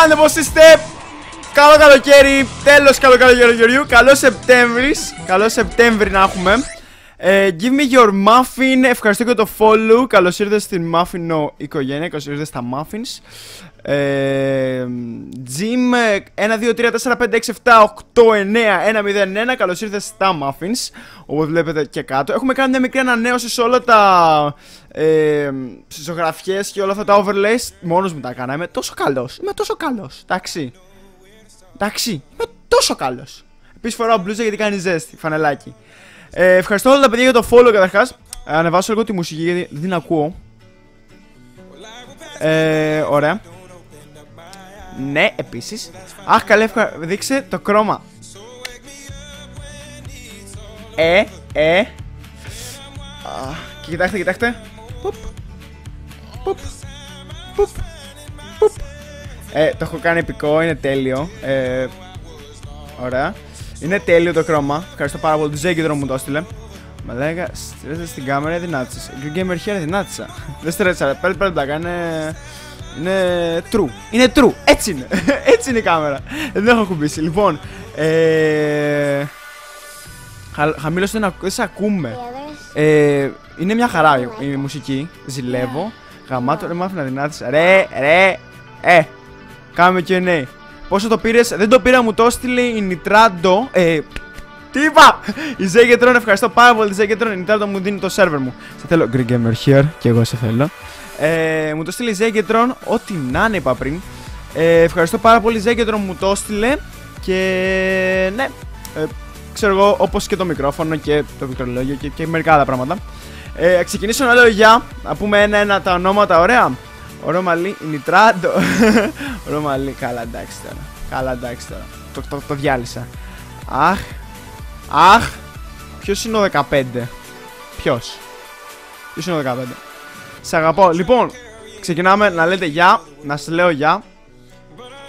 σε όλους τι κάνετε, πώς είστε Καλό καλοκαίρι, τέλος καλό καλοκαιριού Καλό Σεπτέμβρης. Καλό Σεπτέμβρη να έχουμε ε, Give me your muffin. Ευχαριστώ για το follow. Καλώς ήρθατε στην muffin οικογένεια. Καλώς ήρθατε στα muffins. Ε, Jim 1, 2, 3, 4, 5, 6, 7, 8, 9, 1, 0, 1 Καλώς ήρθατε στα muffins. Όπως βλέπετε και κάτω. Έχουμε κάνει μια μικρή ανανέωση σε όλα τα ε, Στις ζωγραφιές και όλα αυτά τα overlays. Μόνος μου τα έκανα. Είμαι τόσο καλός. Είμαι τόσο καλός. Εντάξει. Εντάξει. Είμαι τόσο καλός. Επίσης φοράω μπλούζα γιατί κάνει ζέστη. Φανελάκι ε, Ευχαριστώ όλα τα παιδιά για το follow καταρχάς Ανεβάσω λίγο τη μουσική γιατί δεν την ακούω ε, Ωραία ναι, επίσης. Αχ, καλέ, δείξε το κρόμα. Ε, ε. Και κοιτάξτε, κοιτάξτε. Πουπ. Πουπ. Πουπ. Πουπ. Ε, το έχω κάνει επικό, είναι τέλειο. Ε, ωραία. Είναι τέλειο το κρόμα. Ευχαριστώ πάρα πολύ. Του Ζέγκεντρο μου το έστειλε. Μα λέγα, στρέφεται στην κάμερα, δυνάτησα. Green Gamer Hair δυνάτησα. Δεν στρέφεται, πέρα πέρα πλάκα, είναι είναι true. Είναι true. Έτσι είναι. Έτσι είναι η κάμερα. Δεν έχω κουμπίσει. Λοιπόν. Ε... Χαμήλωσε δεν, δεν σε ακούμε. Ε, είναι μια χαρά η, μουσική. Ζηλεύω. Γαμάτο, ρε μάθει να δυνάτησε. Ρε, ρε, ε. Κάμε και ναι. Πόσο το πήρες, δεν το πήρα, μου το έστειλε η Νιτράντο. Ε, τι είπα! Η Ζέγετρον, ευχαριστώ πάρα πολύ. Η Ζέγετρον, η Νιτράντο μου δίνει το σερβερ μου. Σε θέλω, Green Gamer here, και εγώ σε θέλω. Ε, μου το στείλει Ζέγκετρον, ό,τι να είναι είπα πριν. Ε, ευχαριστώ πάρα πολύ Ζέγκετρον μου το στείλε και ναι, ε, ξέρω εγώ όπως και το μικρόφωνο και το μικρολόγιο και, και μερικά άλλα πράγματα. Ε, ξεκινήσω να λέω για, να πούμε ένα-ένα τα ονόματα, ωραία. Ωραίο μαλλί, Νιτράντο. Ωραίο μαλλί, καλά εντάξει τώρα. Καλά εντάξει τώρα. Το, το, το διάλυσα. Αχ, αχ. Ποιος είναι ο 15. Ποιος; Ποιος είναι ο 15. Σε αγαπώ. Λοιπόν, ξεκινάμε να λέτε γεια. Να σας λέω γεια.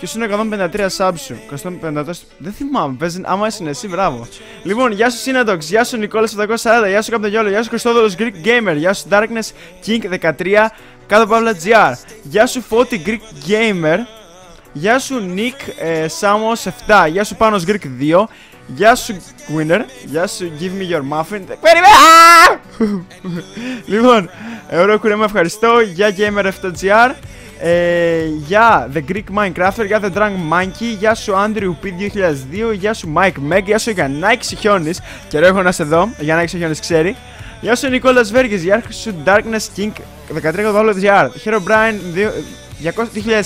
Ποιος είναι 153 sub σου. 154. Δεν θυμάμαι. Παίζει, άμα είσαι εσύ, μπράβο. Λοιπόν, γεια σου Synadox, γεια σου Νικόλας 740, γεια σου Καπτογιόλο, γεια σου Χριστόδωρος Greek Gamer, γεια σου Darkness King 13, κάτω παύλα GR. Γεια σου Φώτη Greek Gamer, γεια σου Nick ε, Samos 7, γεια σου Πάνος Greek 2, Γεια σου Winner, γεια σου Give me your muffin Περίμενε! λοιπόν, ωραίο κουρέμα ευχαριστώ Για Gamer7gr ε, Για The Greek Minecrafter Για The Drunk Monkey Για σου Andrew P2002 Για σου Mike Meg Για σου Γιαννάκης Σιχιώνης Καιρό έχω να σε δω Γιαννάκης Σιχιώνης ξέρει. Γεια σου Νικόλας Βέργης Γεια σου Darkness King 13.gr Hero Brian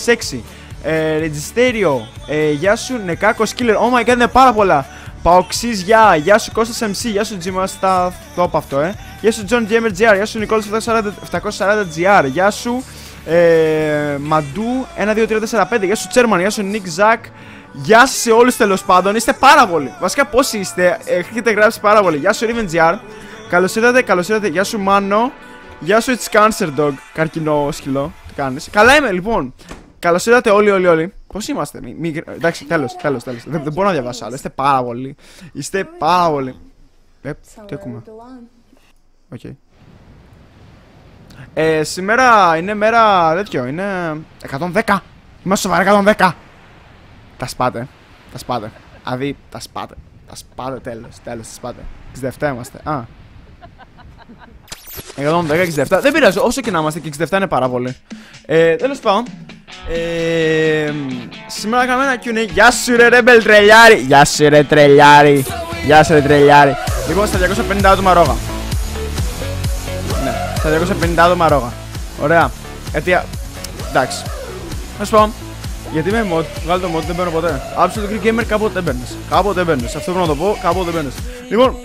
2006 ε, Registerio ε, Γεια σου Νεκάκο Killer Oh my god είναι πάρα πολλά. Παοξή, γεια! Γεια σου Κώστας MC, γεια σου Τζίμα, στα το είπα αυτό, ε. Γεια σου John Gamer GR, γεια σου Νικόλας 740 GR, γεια σου ε, Μαντού 1, 2, 3, 4, 5, γεια σου Τσέρμαν, γεια σου Νίκ Ζακ. Γεια σας σε όλους τέλος πάντων, είστε πάρα πολύ. Βασικά πόσοι είστε, έχετε γράψει πάρα πολύ. Γεια σου Riven GR, καλώς ήρθατε, καλώς ήρθατε. Γεια σου Μάνο, γεια σου It's Cancer Dog, καρκινό σκυλό. Τι κάνεις. Καλά είμαι λοιπόν. Καλώς ήρθατε όλοι, όλοι, όλοι. Πώς είμαστε, μη, μη, εντάξει, τέλος, τέλος, τέλος. Δεν, δεν μπορώ να διαβάσω άλλο. Είστε πάρα πολύ. Είστε πάρα πολύ. Ε, τι έχουμε. OK. Okay. Ε, σήμερα είναι μέρα τέτοιο, είναι 110. Είμαστε σοβαρά 110. Τα σπάτε. Τα σπάτε. Δηλαδή, τα σπάτε. Τα σπάτε, τέλος. Τέλος, τα σπάτε. 67 είμαστε. Α. 110, 67. Δεν πειράζει, όσο και να είμαστε και 67 είναι πάρα πολύ. Ε, τέλος πάντων, ε, σήμερα κάνουμε ένα Q&A Γεια σου ρε ρεμπελ τρελιάρι Γεια σου ρε τρελιάρι Γεια σου ρε τρελιάρι Λοιπόν στα 250 άτομα ρόγα Ναι, στα 250 άτομα ρόγα. Ωραία. Γιατί, εντάξει. Να σου πω γιατί με mod, βγάλει το mod, δεν παίρνω ποτέ. Absolute Greek Gamer κάποτε έμπαιρνες Κάποτε έμπαιρνες, αυτό πρέπει να το πω, κάποτε έμπαιρνες Λοιπόν,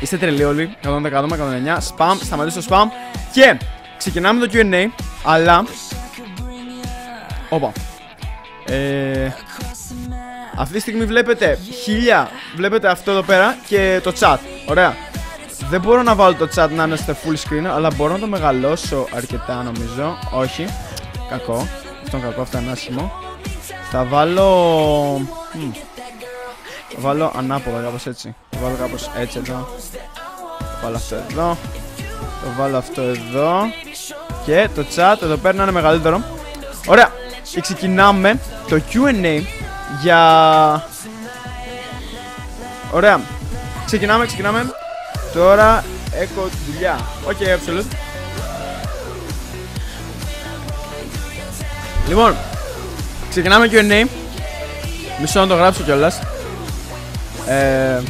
είστε τρελοί όλοι. 110 άτομα, 109, spam, σταματήσω το spam. Και ξεκινάμε το Q&A Αλλά Όπα. Ε, αυτή τη στιγμή βλέπετε χίλια, βλέπετε αυτό εδώ πέρα και το chat. Ωραία. Δεν μπορώ να βάλω το chat να είναι στο full screen, αλλά μπορώ να το μεγαλώσω αρκετά νομίζω. Όχι. Κακό. Αυτό είναι κακό, αυτό είναι άσχημο. Θα βάλω... Θα βάλω ανάποδα κάπως έτσι. Θα βάλω κάπως έτσι εδώ. Θα βάλω αυτό εδώ. Θα βάλω αυτό εδώ. Και το chat εδώ πέρα να είναι μεγαλύτερο. Ωραία. και ξεκινάμε το Q&A για... Ωραία. Ξεκινάμε, ξεκινάμε. Τώρα έχω δουλειά. OK, okay, absolute. Λοιπόν, ξεκινάμε Q&A. Μισό να το γράψω κιόλας. Ε,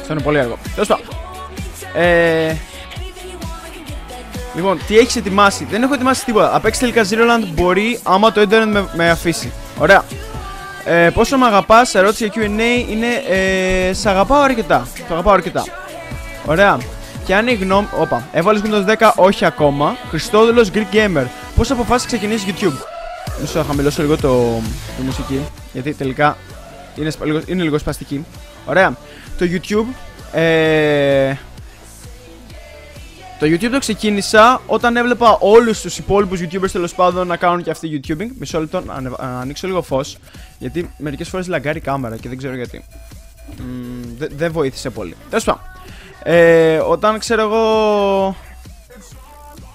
Αυτό είναι πολύ αργό. Τέλος πάντων. Ε, λοιπόν, τι έχεις ετοιμάσει; Δεν έχω ετοιμάσει τίποτα. Απ' έξι τελικά Zeroland μπορεί άμα το Internet με, με αφήσει. Ωραία. Ε, πόσο με αγαπάς, ερώτηση για QA είναι. Ε, σ' αγαπάω αρκετά. Το αγαπάω αρκετά. Ωραία. Και αν η γνώμη. Όπα. Έβαλες Windows 10, όχι ακόμα. Χριστόδουλος Greek Gamer. Πώς αποφάσισες ξεκινήσεις YouTube; Μισό να χαμηλώσω λίγο το, τη μουσική. Γιατί τελικά είναι, λίγο, είναι λίγο σπαστική. Ωραία. Το YouTube. Ε, το YouTube το ξεκίνησα όταν έβλεπα όλους τους υπόλοιπους YouTubers τέλος πάντων να κάνουν και αυτοί YouTubing. Μισό λεπτό να, να ανοίξω λίγο φως. Γιατί μερικές φορές λαγκάρει η κάμερα και δεν ξέρω γιατί. Δεν βοήθησε πολύ. Τέλος πάντων. Ε, όταν ξέρω εγώ.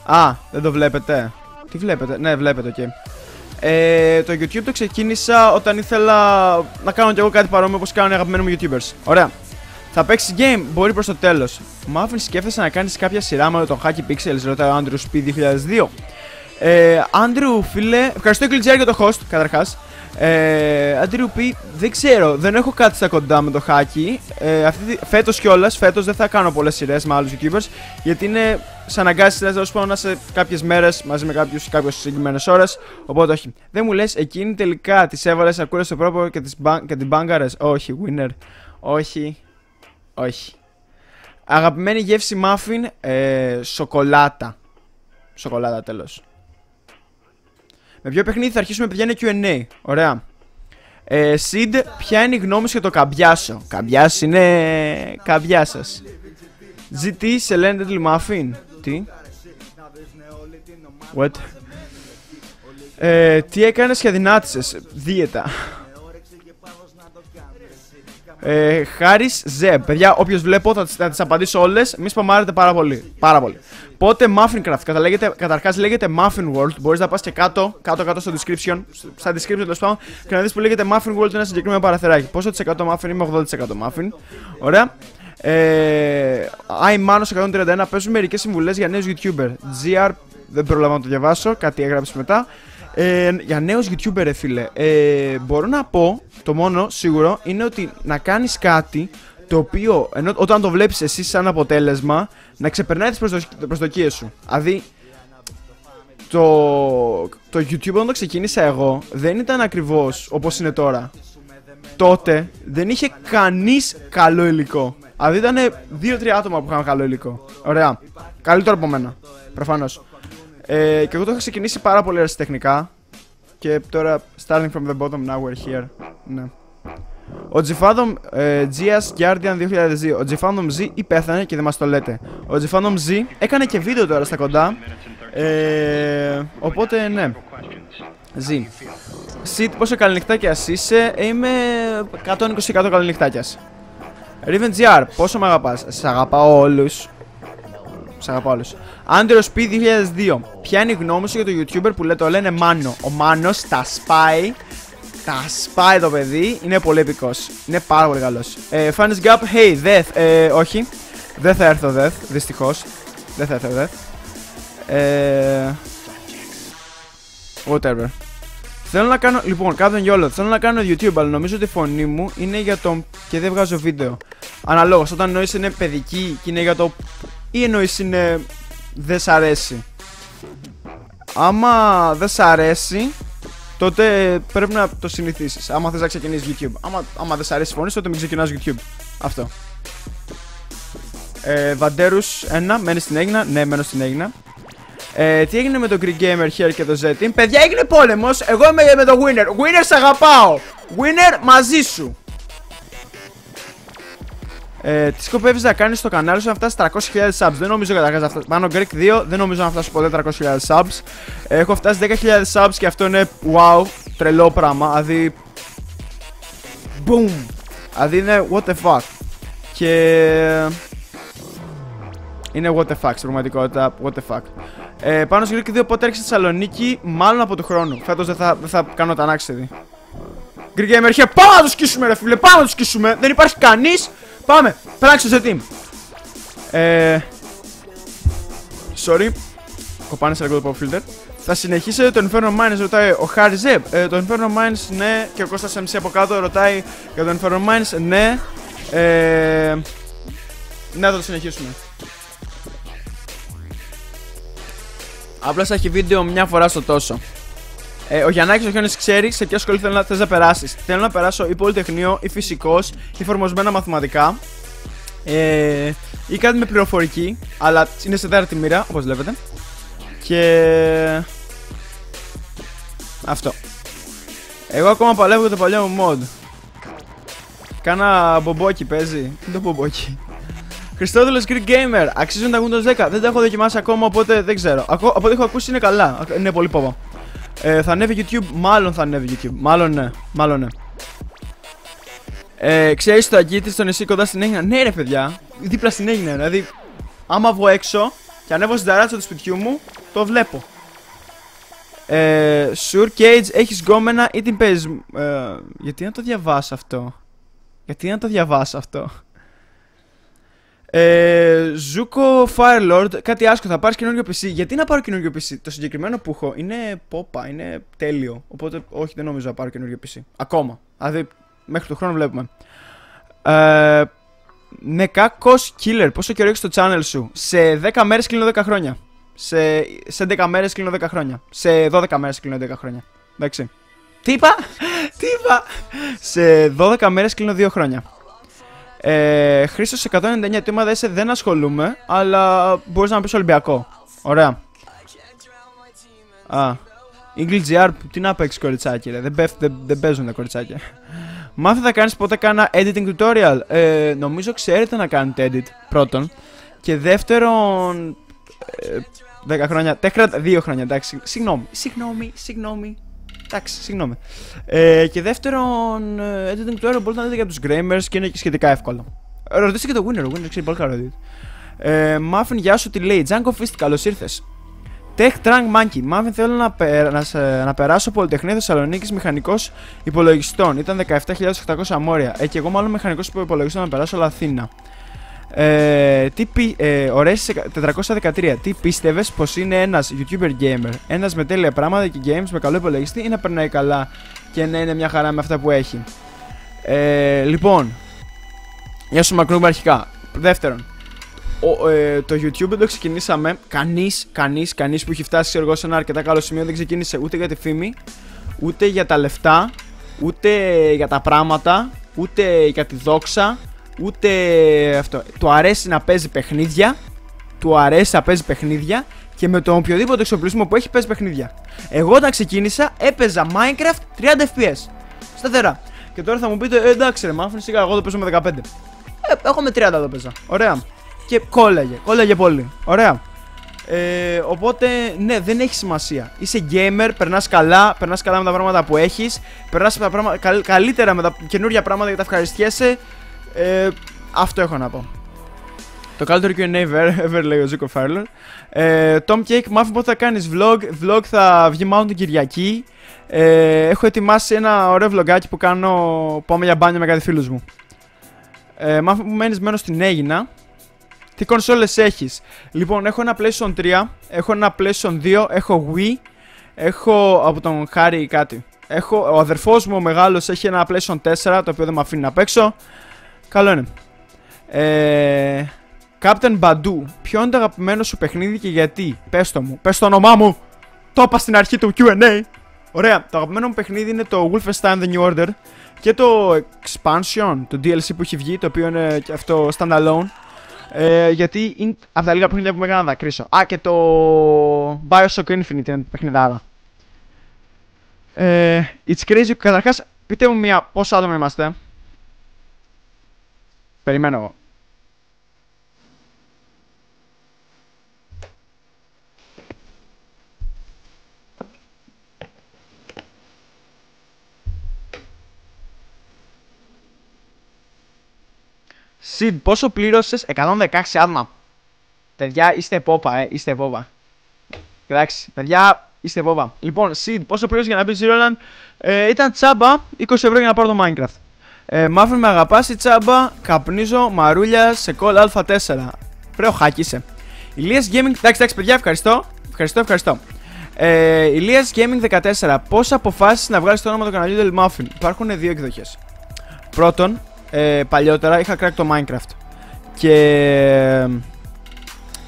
Α, δεν το βλέπετε. Τι βλέπετε, ναι, βλέπετε, οκ. Ε, το YouTube το ξεκίνησα όταν ήθελα να κάνω κι εγώ κάτι παρόμοιο όπως κάνουν οι αγαπημένοι μου YouTubers. Ωραία. Θα παίξεις game, μπορεί προς το τέλος. Muffin σκέφτεσαι να κάνεις κάποια σειρά με τον Hacky Pixels, ρωτάει ο Andrew Speed 2002. Ε, Andrew, φίλε, ευχαριστώ Κλιτζέρ για το host, καταρχάς. Ε, Andrew P, δεν ξέρω, δεν έχω κάτι στα κοντά με το Hacky. Ε, φέτος κιόλας, φέτος δεν θα κάνω πολλές σειρές με άλλους YouTubers, γιατί είναι σε αναγκάσει τέλο πάντων να σε κάποιες μέρες μαζί με κάποιους κάποιες συγκεκριμένες ώρες. Οπότε όχι. Δεν μου λες, εκείνη τελικά τις έβαλες ακούρε στο πρόπο και, τις, και την μπάγκαρες; Όχι, winner. Όχι. Όχι. Αγαπημένη γεύση muffin, ε, σοκολάτα. Σοκολάτα τέλος. Με ποιο παιχνίδι θα αρχίσουμε παιδιά είναι Q&A. Ωραία. Ε, Sid, ποια είναι η γνώμη σου για το καμπιάσο; Καμπιάσος είναι καμπιά σα. GT σε λένε Muffin. Τι; What; Ε, τι έκανες και αδυνάτησες; Δίαιτα. Ε, Χάρη Ζε. Παιδιά, όποιος βλέπω θα, θα τις απαντήσω όλες. Μη σπαμάρετε πάρα πολύ. Πάρα πολύ. Πότε Muffin Craft. Καταρχάς λέγεται Muffin World. Μπορείς να πας και κάτω, κάτω, κάτω στο description. Στα description τέλος πάντων. Και να δεις που λέγεται Muffin World ένα συγκεκριμένο παραθεράκι. Πόσο τη 100 Muffin είμαι 80% Muffin. Ωραία. Ε, iManos 131 παίζουν μερικές συμβουλές για νέους YouTuber. GR δεν προλαβαίνω να το διαβάσω, κάτι έγραψε μετά. Ε, για νέους YouTuber, ρε φίλε, ε, μπορώ να πω το μόνο σίγουρο είναι ότι να κάνεις κάτι το οποίο ενώ, όταν το βλέπεις εσύ σαν αποτέλεσμα να ξεπερνάει τις προσδοκίες σου. Δηλαδή, το, το YouTube όταν το ξεκίνησα εγώ δεν ήταν ακριβώς όπως είναι τώρα. Τότε δεν είχε κανείς καλό υλικό. Δηλαδή ήταν δύο-τρία άτομα που είχαν καλό υλικό. Ωραία. Καλύτερο από μένα. Προφανώς. Ε, και εγώ το είχα ξεκινήσει πάρα πολύ αριστεχνικά. Και τώρα, starting from the bottom, now we're here. Ναι. Ο Gfandom ε, GS Guardian 2002. Ο Gfandom Z ή πέθανε και δεν μας το λέτε. Ο Gfandom Z έκανε και βίντεο τώρα στα κοντά. Ε, οπότε ναι. Z. Σιτ, πόσο καληνυχτάκιας είσαι, είμαι 120% καληνυχτάκιας. Riven GR, πόσο με αγαπάς, Σε αγαπάω όλους. Σε αγαπάω όλου. Andros P 2002. Ποια είναι η γνώμη σου για το YouTuber που λέει, το λένε Μάνο. Ο Μάνος τα σπάει. Τα σπάει το παιδί. Είναι πολύ επικός. Είναι πάρα πολύ καλός. Ε, Fans Gap, hey, Death. Ε, όχι. Δεν θα έρθω Death, δυστυχώς. Δεν θα έρθω Death. Ε, whatever. Θέλω να κάνω. Λοιπόν, κάτω γιόλο. Θέλω να κάνω YouTube, αλλά νομίζω ότι η φωνή μου είναι για το. και δεν βγάζω βίντεο. Αναλόγως. Όταν εννοεί είναι παιδική και είναι για το. Ή εννοείς είναι. δεν σ' αρέσει. Άμα δεν σ' αρέσει, τότε πρέπει να το συνηθίσεις. Άμα θες να ξεκινήσεις YouTube. Άμα, άμα δεν σ' αρέσει η φωνή, τότε μην ξεκινάς YouTube. Αυτό. Ε, Βαντέρους 1, μένει στην Έγινα. Ναι, μένω στην Έγινα. Ε, τι έγινε με τον Greek Gamer here και το Z; Παιδιά έγινε πόλεμος. Εγώ είμαι με το Winner. Winner, σε αγαπάω. Winner, μαζί σου. Ε, τι σκοπεύεις να κάνεις στο κανάλι σου να φτάσεις 300.000 subs. Δεν νομίζω καταρχάς να φτάσει. Πάνω Greek 2 δεν νομίζω να φτάσει ποτέ 300.000 subs. έχω φτάσει 10.000 subs και αυτό είναι wow, τρελό πράγμα. Δηλαδή. Boom! Δηλαδή είναι what the fuck. Και. Είναι what the fuck στην πραγματικότητα. What the fuck. Ε, πάνω στο Greek 2 πότε έρχεσαι στη Θεσσαλονίκη, μάλλον από του χρόνου. Φέτος δεν θα, δεν θα κάνω τα δει. Greek Gamer, πάμε να τους σκίσουμε, ρε φίλε, πάμε να τους σκίσουμε. Δεν υπάρχει κανείς Πάμε! Πράξτε σε team! Ε... Sorry. Κοπάνε σε λίγο το pop filter. Θα συνεχίσετε το Inferno Mines, ρωτάει ο Χάρι Ζεπ. Ε, το Inferno Mines, ναι. Και ο Κώστας MC από κάτω ρωτάει για το Inferno Mines, ναι. Ε... Ναι, θα το συνεχίσουμε. Απλά θα έχει βίντεο μια φορά στο τόσο. Ε, ο Γιαννάκης ο Χιόνι ξέρει σε ποια σχολή θέλω να, θες να περάσεις. Θέλω να περάσω ή Πολυτεχνείο, ή Φυσικός, ή Φορμοσμένα Μαθηματικά. Ε, ή κάτι με πληροφορική, αλλά είναι σε τέταρτη μοίρα, όπως βλέπετε. Και. Αυτό. Εγώ ακόμα παλεύω για το παλιό μου mod. Κάνα μπομπόκι παίζει. Τι το μπομπόκι; Χριστόδουλος Greek Gamer. Αξίζουν τα Windows 10. Δεν τα έχω δοκιμάσει ακόμα, οπότε δεν ξέρω. Από ό,τι έχω ακούσει είναι καλά. Είναι πολύ πόπο. Ε, θα ανέβει YouTube, μάλλον θα ανέβει YouTube. Μάλλον ναι, μάλλον ναι. Ε, ξέρεις το Αγίτη στο νησί κοντά στην Έγινα; Ναι, ρε παιδιά, δίπλα στην Έγινα. Δηλαδή, άμα βγω έξω και ανέβω στην ταράτσα του σπιτιού μου, το βλέπω. Ε, Sure Cage, έχεις γκόμενα ή την παίζεις ε, Γιατί να το διαβάσω αυτό; Γιατί να το διαβάσω αυτό; Ε, Ζούκο Firelord, κάτι άσχο, θα πάρεις καινούργιο PC. Γιατί να πάρω καινούργιο PC, το συγκεκριμένο που έχω είναι πόπα, είναι τέλειο. Οπότε, όχι, δεν νομίζω να πάρω καινούργιο PC. Ακόμα. Δηλαδή, μέχρι το χρόνο βλέπουμε. Ε, ναι, κακό killer. Πόσο καιρό έχεις στο channel σου, Σε 10 μέρες κλείνω 10 χρόνια. Σε, σε 11 μέρες κλείνω 10 χρόνια. Σε 12 μέρες κλείνω 10 χρόνια. Εντάξει. Τι είπα, τι είπα; Σε 12 μέρες κλείνω 2 χρόνια. Ε, Χρήστος 199 τίμα δεν, δεν ασχολούμαι, αλλά μπορείς να μου πεις Ολυμπιακό. Ωραία. Α, EagleGR, τι να παίξεις κοριτσάκι ρε, δεν, δεν, δεν παίζουν τα κοριτσάκια. Μάθε θα κάνεις πότε κάνα editing tutorial; Ε, νομίζω ξέρετε να κάνετε edit, πρώτον. Και δεύτερον, ε, 10 χρόνια, τέχρα, 2 χρόνια, εντάξει, συγγνώμη, συγγνώμη, συγγνώμη, Εντάξει, συγγνώμη. Ε, και δεύτερον, ε, editing tutorial μπορείτε να δείτε για τους gamers και είναι και σχετικά εύκολο. Ρωτήστε και το Winner, ο Winner ξέρει πολύ καλό Ε, Muffin, γεια σου, τι λέει. Django Fist, καλώς ήρθες. Tech Trunk Monkey. Μάφιν θέλω να, περα... να, να περάσω Πολυτεχνείο Θεσσαλονίκης μηχανικός υπολογιστών. Ήταν 17.800 αμόρια. Ε, και εγώ μάλλον μηχανικός υπολογιστών να περάσω, αλλά Αθήνα. Ε, τι πι, ε, 413. Τι πίστευες πως είναι ένας YouTuber gamer, ένας με τέλεια πράγματα και games με καλό υπολογιστή ή να περνάει καλά και να είναι μια χαρά με αυτά που έχει; Ε, λοιπόν, γεια σου Μακρούμπα αρχικά. Δεύτερον, ο, ε, το YouTube δεν το ξεκινήσαμε. Κανείς, κανείς, κανείς που έχει φτάσει εγώ σε ένα αρκετά καλό σημείο δεν ξεκίνησε ούτε για τη φήμη, ούτε για τα λεφτά, ούτε για τα πράγματα, ούτε για τη δόξα, ούτε αυτό. Του αρέσει να παίζει παιχνίδια. Του αρέσει να παίζει παιχνίδια και με τον οποιοδήποτε εξοπλισμό που έχει παίζει παιχνίδια. Εγώ όταν ξεκίνησα έπαιζα Minecraft 30 FPS. Σταθερά. Και τώρα θα μου πείτε, ε, εντάξει, ρε μάφρυ, σιγά εγώ το παίζω με 15. Ε, έχω με 30 το παίζα. Ωραία. Και κόλλαγε, κόλλαγε πολύ. Ωραία. Ε, οπότε, ναι, δεν έχει σημασία. Είσαι gamer, περνάς καλά, περνάς καλά με τα πράγματα που έχεις, περνάς καλύτερα με τα καινούργια πράγματα και τα ευχαριστιέσαι. Ε, αυτό έχω να πω. Το καλύτερο Q&A ever, ever λέει ο Ζήκο Φάρλερ. Ε, Tom Cake, μάθω πότε θα κάνεις vlog. Vlog θα βγει μάλλον την Κυριακή. Ε, έχω ετοιμάσει ένα ωραίο vlogάκι που κάνω. Πάμε για μπάνιο με κάτι φίλους μου. Ε, μάθω που μένεις μένω στην Έγινα. Τι κονσόλες έχεις; Λοιπόν, έχω ένα PlayStation 3. Έχω ένα PlayStation 2. Έχω Wii. Έχω από τον Χάρη κάτι. Έχω, ο αδερφός μου ο μεγάλος έχει ένα PlayStation 4 το οποίο δεν με αφήνει να παίξω. Καλό είναι. Ε, Captain Badu, ποιο είναι το αγαπημένο σου παιχνίδι και γιατί; Πες το μου, πες το όνομά μου. Το είπα στην αρχή του Q&A. Ωραία, το αγαπημένο μου παιχνίδι είναι το Wolfenstein The New Order και το Expansion, το DLC που έχει βγει, το οποίο είναι και αυτό standalone. Ε, γιατί είναι από τα λίγα παιχνίδια που με έκανα να δακρύσω. Α, και το Bioshock Infinite είναι το παιχνιδάρα. Ε, it's crazy. Καταρχάς, πείτε μου μία πόσα άτομα είμαστε. Περιμένω εγώ. Σιντ, πόσο πλήρωσες 116 άτομα; Παιδιά, είστε πόπα, ε, είστε πόπα. Εντάξει, παιδιά, είστε πόπα. Λοιπόν, Σιντ, πόσο πλήρωσες για να μπει Zeroland. Ε, ήταν τσάμπα, 20 ευρώ για να πάρω το Minecraft. Ε, Μαύρη με αγαπάς η τσάμπα, καπνίζω, μαρούλια, σε κόλλα Α4. Πρέπει χάκισε. Ηλίας Gaming, εντάξει, εντάξει, παιδιά, ευχαριστώ. Ευχαριστώ, ευχαριστώ. Ε, Ηλίας Gaming 14. Πώς αποφάσισες να βγάλεις το όνομα του καναλιού Del Muffin; Υπάρχουν δύο εκδοχές. Πρώτον, ε, παλιότερα είχα crack το Minecraft. Και ε,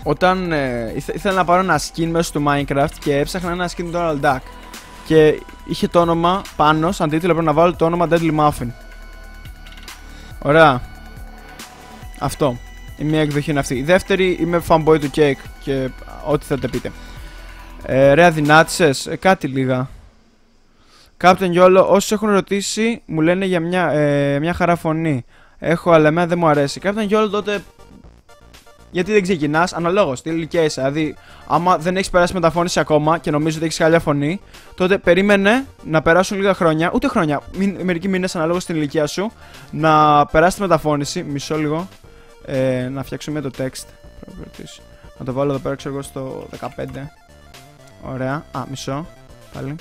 όταν ε, ήθελα να πάρω ένα skin μέσω του Minecraft και έψαχνα ένα skin του Donald Duck. Και είχε το όνομα πάνω, σαν τίτλο πρέπει να βάλω το όνομα Deadly Muffin. Ωραία. Αυτό. Η μία εκδοχή είναι αυτή. Η δεύτερη είμαι fanboy του cake και ό,τι θέλετε πείτε. Ε, ρε αδυνάτησες, ε, κάτι λίγα. Captain Yolo, όσοι έχουν ρωτήσει μου λένε για μια, ε, μια χαρά φωνή. Έχω, αλλά εμένα δεν μου αρέσει. Captain Yolo τότε. Γιατί δεν ξεκινάς, αναλόγως, τι ηλικία είσαι. Δηλαδή, άμα δεν έχεις περάσει μεταφώνηση ακόμα και νομίζω ότι έχεις καλιά φωνή, τότε περίμενε να περάσουν λίγα χρόνια, ούτε χρόνια, μερικοί μήνες αναλόγως στην ηλικία σου, να περάσεις τη μεταφώνηση. Μισό λίγο. Ε, να φτιάξουμε το text. Να το βάλω εδώ πέρα, ξέρω εγώ, στο 15. Ωραία. Α, μισό. Πάλι.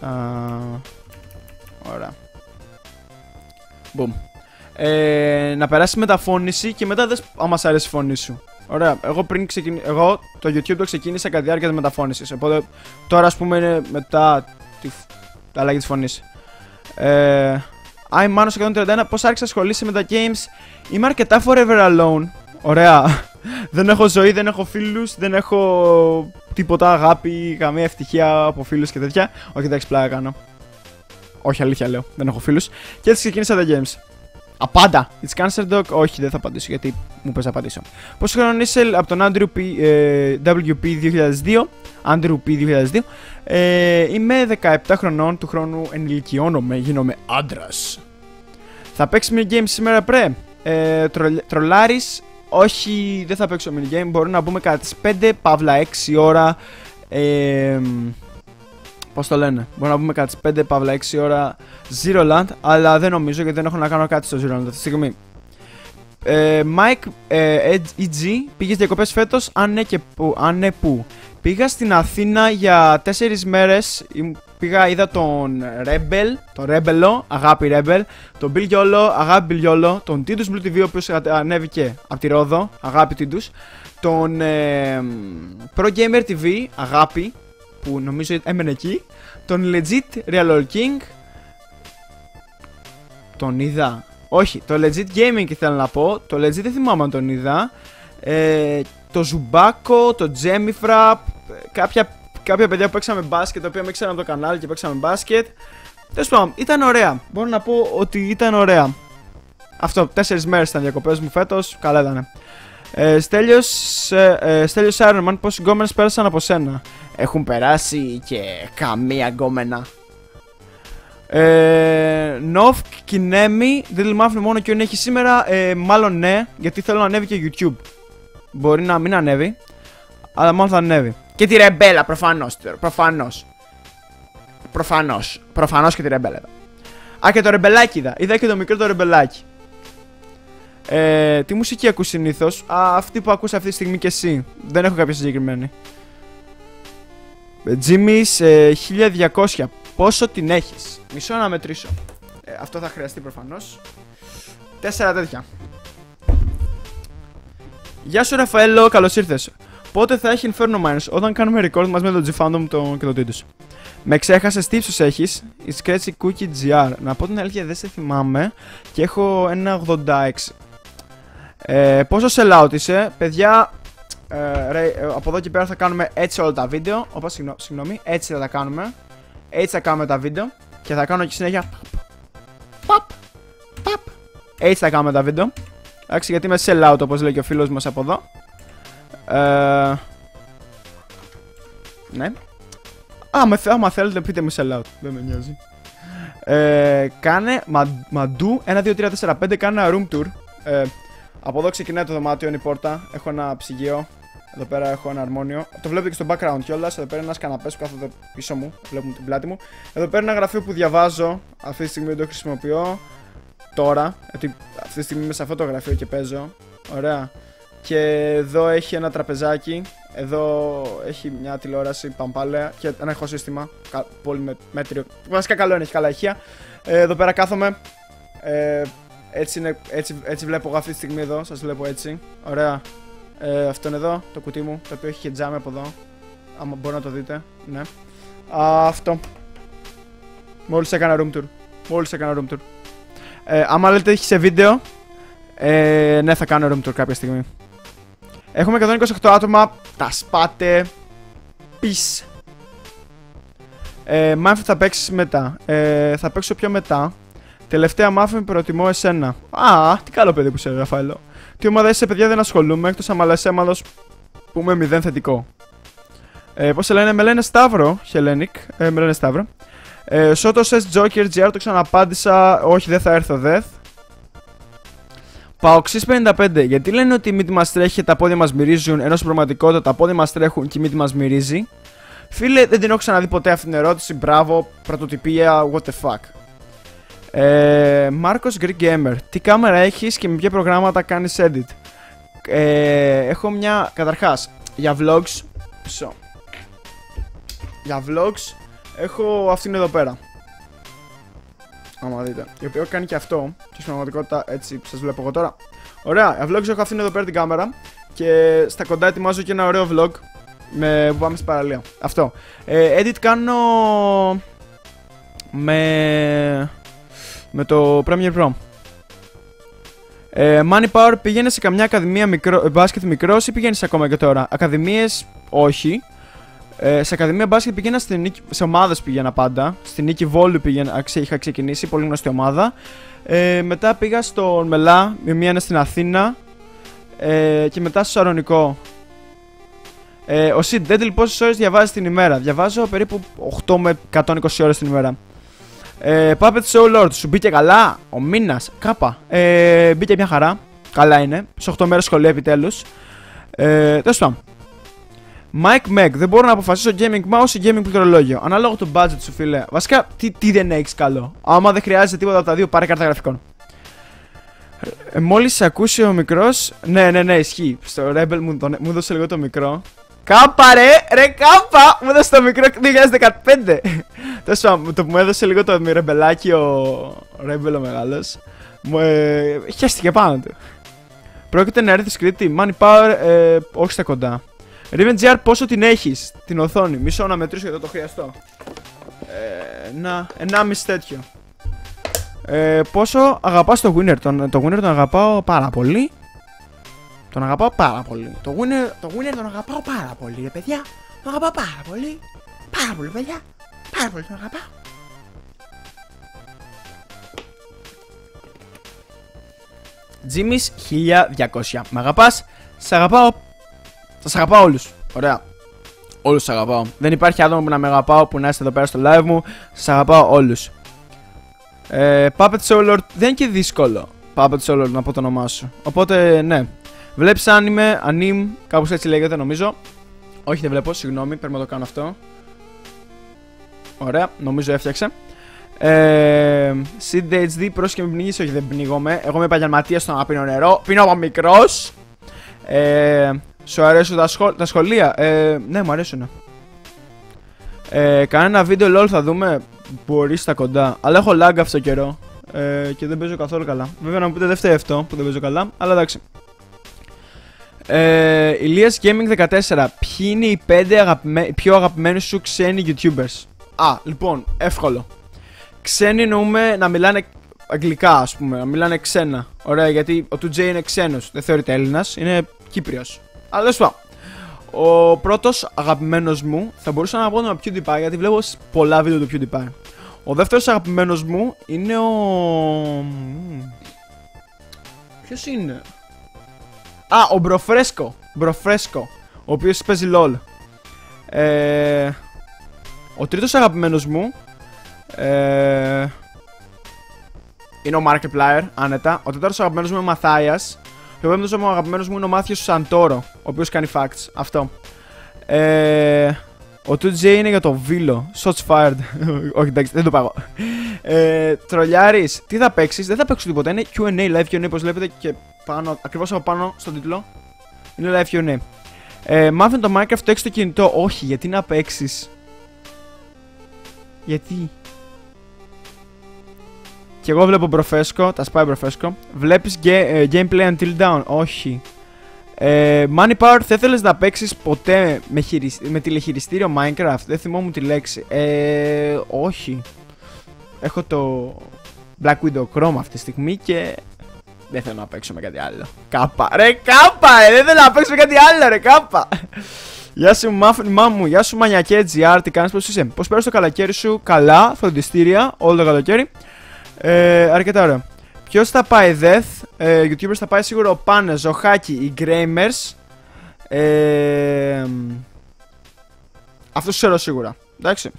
Α, ωραία. Boom. Ε, να περάσει μεταφώνηση και μετά δες άμα σ' αρέσει η φωνή σου. Ωραία. Εγώ πριν ξεκινήσω. Εγώ το YouTube το ξεκίνησα κατά τη διάρκεια της μεταφώνησης. Οπότε τώρα ας πούμε είναι μετά τη αλλαγή της φωνής. Ε, I'm Manos 131. Πώς άρχισα να ασχολείσαι με τα games; Είμαι αρκετά forever alone. Ωραία. δεν έχω ζωή, δεν έχω φίλους, δεν έχω τίποτα αγάπη, καμία ευτυχία από φίλους και τέτοια. Όχι, εντάξει, πλάκα κάνω. Όχι, αλήθεια λέω. Δεν έχω φίλους. Και έτσι ξεκίνησα τα games. Απάντα! It's Cancer Dog. Όχι, δεν θα απαντήσω γιατί μου πες να απαντήσω. Πόσο χρόνο είσαι από τον Andrew P, ε, WP 2002. Andrew P 2002. Ε, είμαι 17 χρονών του χρόνου ενηλικιώνομαι, γίνομαι άντρας. Θα παίξει μια game σήμερα πρέ. Ε, τρολάρεις όχι, δεν θα παίξω minigame. Μπορεί να μπούμε κατά τις 5 παύλα 6 ώρα. Ε, Πώς το λένε, μπορεί να μπούμε κατά τι 5 παύλα 6 ώρα Zero Land, αλλά δεν νομίζω γιατί δεν έχω να κάνω κάτι στο Zero Land αυτή τη στιγμή. Ε, Mike ε, EG, πήγες διακοπές φέτος, αν ναι και που, αν ναι που. Πήγα στην Αθήνα για 4 μέρες. Πήγα, είδα τον Rebel, τον Rebelo, αγάπη Rebel, τον Bill Yolo, αγάπη Bill Yolo, τον Tidus Blue TV, ο οποίος ανέβηκε από τη Ρόδο, αγάπη Tidus, τον ε, Pro Gamer TV, αγάπη, που νομίζω έμενε εκεί, τον Legit Real King, τον είδα, όχι, το Legit Gaming ήθελα να πω, το Legit δεν θυμάμαι αν τον είδα, ε, το Ζουμπάκο, το Jemifrap, κάποια κάποια παιδιά που παίξαμε μπάσκετ, τα οποία με ξέραν από το κανάλι και παίξαμε μπάσκετ. Τέλος πάντων, ήταν ωραία. Μπορώ να πω ότι ήταν ωραία. Αυτό, τέσσερις μέρες ήταν διακοπές μου φέτος. Καλά ήταν. Ε, Στέλιος, ε, ε, Στέλιος Iron πόσοι γκόμενες πέρασαν από σένα; Έχουν περάσει και καμία γκόμενα. Ε, Νοφ, Κινέμι, δεν μάθουμε μόνο και έχει σήμερα. Ε, μάλλον ναι, γιατί θέλω να ανέβει και YouTube. Μπορεί να μην ανέβει, αλλά μάλλον θα ανέβει. Και τη ρεμπέλα, προφανώς. Προφανώς. Προφανώς. Προφανώς και τη ρεμπέλα. Α, και το ρεμπελάκι είδα. Είδα και το μικρό το ρεμπελάκι. Ε, τι μουσική ακούς συνήθως; Αυτή που ακούς αυτή τη στιγμή και εσύ. Δεν έχω κάποια συγκεκριμένη. Τζίμι ε, 1200. Ε, Πόσο την έχεις; Μισό να μετρήσω. Ε, αυτό θα χρειαστεί προφανώς. Τέσσερα τέτοια. Γεια σου Ραφαέλο, καλώς ήρθες. Πότε θα έχει Inferno Miners όταν κάνουμε record μαζί με τον G-Fandom τον... και τον Titus. Με ξέχασες τι ύψος έχεις; Η Scratchy Cookie GR. Να πω την αλήθεια, δεν σε θυμάμαι και έχω ένα 86. Ε, πόσο sell είσαι, παιδιά. Ε, ρε, ε, από εδώ και πέρα θα κάνουμε έτσι όλα τα βίντεο. Όπω συγγνώμη, έτσι θα τα κάνουμε. Έτσι θα κάνουμε τα βίντεο και θα κάνω και συνέχεια. Παπ, παπ. Έτσι θα κάνουμε τα βίντεο. Εντάξει, γιατί είμαι sell out όπως λέει και ο φίλος μας από εδώ. Ε, ναι. Άμα, άμα θέλετε πείτε με sell out. Δεν με νοιάζει. Ε, κάνε μα, μαντού 1, 2, 3, 4, 5 κάνε ένα room tour. Ε, από εδώ ξεκινάει το δωμάτιο, είναι η πόρτα. Έχω ένα ψυγείο. Εδώ πέρα έχω ένα αρμόνιο. Το βλέπετε και στο background κιόλας. Εδώ πέρα είναι ένας καναπές που κάθεται πίσω μου. Βλέπουμε την πλάτη μου. Εδώ πέρα είναι ένα γραφείο που διαβάζω. Αυτή τη στιγμή δεν το χρησιμοποιώ. τώρα. Γιατί αυτή τη στιγμή είμαι σε αυτό το γραφείο και παίζω. Ωραία. Και εδώ έχει ένα τραπεζάκι. Εδώ έχει μια τηλεόραση παμπάλαια και ένα ηχοσύστημα. Κα, πολύ με, μέτριο. Βασικά καλό είναι, έχει καλά ηχεία. Ε, εδώ πέρα κάθομαι. Ε, έτσι, είναι, έτσι, έτσι βλέπω εγώ αυτή τη στιγμή εδώ. Σας βλέπω έτσι. Ωραία. Ε, αυτό είναι εδώ το κουτί μου. Το οποίο έχει και τζάμι από εδώ. Άμα μπορεί να το δείτε. Ναι. Α, αυτό. Μόλις έκανα room tour. Μόλις έκανα room tour. Ε, άμα λέτε έχει σε βίντεο, ε, ναι, θα κάνω room tour κάποια στιγμή. Έχουμε 128 άτομα. Τα σπάτε. Peace. Ε, θα παίξεις μετά. Ε, θα παίξω πιο μετά. Τελευταία μάφη προτιμώ εσένα. Α, τι καλό παιδί που είσαι, Ραφαέλο. Τι ομάδα είσαι, παιδιά, δεν ασχολούμαι. Εκτός άμα λες έμαδο που είμαι μηδέν θετικό. Ε, Πώς σε λένε, με λένε Σταύρο, Χελένικ. Ε, με λένε Σταύρο. Ε, Σότο S Joker GR το ξαναπάντησα. Όχι, δεν θα έρθω, δεθ. Παοξής 55. Γιατί λένε ότι η μύτη μας τρέχει και τα πόδια μας μυρίζουν, ενώ στην πραγματικότητα τα πόδια μας τρέχουν και η μύτη μας μυρίζει. Φίλε, δεν την έχω ξαναδεί ποτέ αυτή την ερώτηση. Μπράβο, πρωτοτυπία, what the fuck. Ε, Μάρκος Greek Gamer. Τι κάμερα έχεις και με ποια προγράμματα κάνεις edit; Ε, έχω μια, καταρχάς, για vlogs. So, για vlogs έχω αυτήν εδώ πέρα. Άμα δείτε. Η οποία κάνει και αυτό. Και στην πραγματικότητα έτσι σας βλέπω εγώ τώρα. Ωραία, για vlogs έχω αυτήν εδώ πέρα την κάμερα. Και στα κοντά ετοιμάζω και ένα ωραίο vlog. Με, που πάμε στην παραλία. Αυτό. Ε, edit κάνω. Με. Με το Premiere Pro. Ε, Money Power πήγαινε σε καμιά ακαδημία μικρό, μπάσκετ μικρός ή πήγαινε ακόμα και τώρα; Ακαδημίες όχι. Ε, σε ακαδημία μπάσκετ πήγαινα στην νίκη, σε ομάδες πήγαινα πάντα. Στην νίκη Βόλου πήγαινα, είχα ξεκινήσει, πολύ γνωστή ομάδα. Ε, μετά πήγα στον Μελά, με μία είναι στην Αθήνα. Ε, και μετά στο Σαρονικό. Ε, ο Σιντ Ντέντλ πόσες ώρες διαβάζει την ημέρα; Διαβάζω περίπου 8 με 120 ώρες την ημέρα. Ε, Puppet Soul Lord, σου μπήκε καλά; Ο μήνας, κάπα. Ε, μπήκε μια χαρά. Καλά είναι. Σε 8 μέρες σχολεία επιτέλους. Ε, Τέλος πάντων. Mike Meg, δεν μπορώ να αποφασίσω gaming mouse ή gaming πληκτρολόγιο. Ανάλογα το budget σου, φίλε. Βασικά, τι, τι δεν έχεις καλό. Άμα δεν χρειάζεται τίποτα από τα δύο, πάρε κάρτα γραφικών. Ε, Μόλις ακούσει ο μικρό. Ναι, ναι, ναι, ισχύει. Στο Rebel μου, τον, μου δώσε λίγο το μικρό. Κάπα ρε, ρε κάπα! Μου έδωσε το μικρό 2015. Τέλος το που μου έδωσε λίγο το ρεμπελάκι ο Rebel ο μεγάλος. Μου ε, χαίστηκε πάνω του. Πρόκειται να έρθει Κρήτη. Money Power, ε, όχι στα κοντά. RevenGR πόσο την έχεις την οθόνη; Μισό να μετρήσω γιατί το χρειαστώ. Ε, να, 1,5 τέτοιο. Ε, πόσο αγαπάς το Winner. Τον, το Winner τον αγαπάω πάρα πολύ. Τον αγαπάω πάρα πολύ. Το Winner, το winner τον αγαπάω πάρα πολύ, ρε παιδιά. Τον αγαπάω πάρα πολύ. Πάρα πολύ, παιδιά. Πάρα πολύ τον αγαπάω. Jimmy's 1200. Μ' αγαπάς, σ' αγαπάω Σα αγαπάω όλους. Ωραία. Όλους σα αγαπάω. Δεν υπάρχει άτομο που να με αγαπάω που να είστε εδώ πέρα στο live μου. Σα αγαπάω όλους. Ε, Puppet Soul Lord δεν είναι και δύσκολο. Puppet Soul Lord να πω το όνομά σου. Οπότε ναι. Βλέπεις anime, anime, κάπως έτσι λέγεται νομίζω. Όχι δεν βλέπω, συγγνώμη, πρέπει να το κάνω αυτό. Ωραία, νομίζω έφτιαξε. Ε, Seed HD, πρόσχε με πνίγεις, όχι δεν πνίγομαι. Εγώ είμαι επαγγελματίας στο να πίνω νερό. Πίνω από μικρός. Ε, σου αρέσουν τα, σχολ... τα σχολεία; Ε, ναι, μου αρέσουν. Ε, κανένα βίντεο LOL θα δούμε; Μπορεί στα κοντά. Αλλά έχω lag αυτό καιρό. Ε, και δεν παίζω καθόλου καλά. Βέβαια να μου πείτε δεν φταίει αυτό που δεν παίζω καλά. Αλλά εντάξει. Ε, Ηλίας Gaming 14. Ποιοι είναι οι 5 αγαπημέ... πιο αγαπημένοι σου ξένοι YouTubers; Α, λοιπόν, εύκολο. Ξένοι εννοούμε να μιλάνε αγγλικά, ας πούμε, να μιλάνε ξένα. Ωραία, γιατί ο 2J είναι ξένος, δεν θεωρείται Έλληνας, είναι Κύπριος. Αλλά σου Ο πρώτος αγαπημένος μου θα μπορούσα να πω τον PewDiePie γιατί βλέπω πολλά βίντεο του PewDiePie. Ο δεύτερος αγαπημένος μου είναι ο. Ποιος είναι; Α, ο Μπροφρέσκο. Μπροφρέσκο. Ο οποίος παίζει LOL. Ε, ο τρίτος αγαπημένος μου ε, είναι ο Markiplier, άνετα. Ο τέταρτος αγαπημένος μου είναι ο Μαθάιας. Και ο πέμπτος μου αγαπημένος μου είναι ο Μάθιος Σαντόρο, ο οποίος κάνει facts. Αυτό. Ε, ο 2J είναι για το βίλο. Shots fired. Όχι, εντάξει, δεν το πάω. Ε, Τρολιάρης, τι θα παίξεις, δεν θα παίξω τίποτα. Είναι QA, live QA, όπως βλέπετε και πάνω, ακριβώς από πάνω στον τίτλο. Είναι live QA. Ε, μάθουν το Minecraft το έχει στο κινητό. Όχι, γιατί να παίξεις; Γιατί; Και εγώ βλέπω προφέσκο, τα σπάει προφέσκο. Βλέπεις ε, gameplay until down. Όχι. Ε, Money Power, θα ήθελες να παίξεις ποτέ με, με τηλεχειριστήριο Minecraft; Δεν θυμόμουν τη λέξη. Ε, όχι. Έχω το Black Widow Chrome αυτή τη στιγμή και δεν θέλω να παίξω με κάτι άλλο. Κάπα. Ρε, κάπα! Ρε, δεν θέλω να παίξω με κάτι άλλο, ρε, κάπα. Γεια σου, μάφνημά μου. Γεια σου, μανιακέ GR. Τι κάνεις, πώς είσαι. Πώς πέρασε το καλοκαίρι σου, καλά, φροντιστήρια, όλο το καλοκαίρι. Ε, αρκετά ωραίο. Ποιος θα πάει Death, ε, YouTubers θα πάει σίγουρα ο Πάνε, ο Χάκι, οι Gramers. Ε, Αυτό ξέρω σίγουρα. Εντάξει.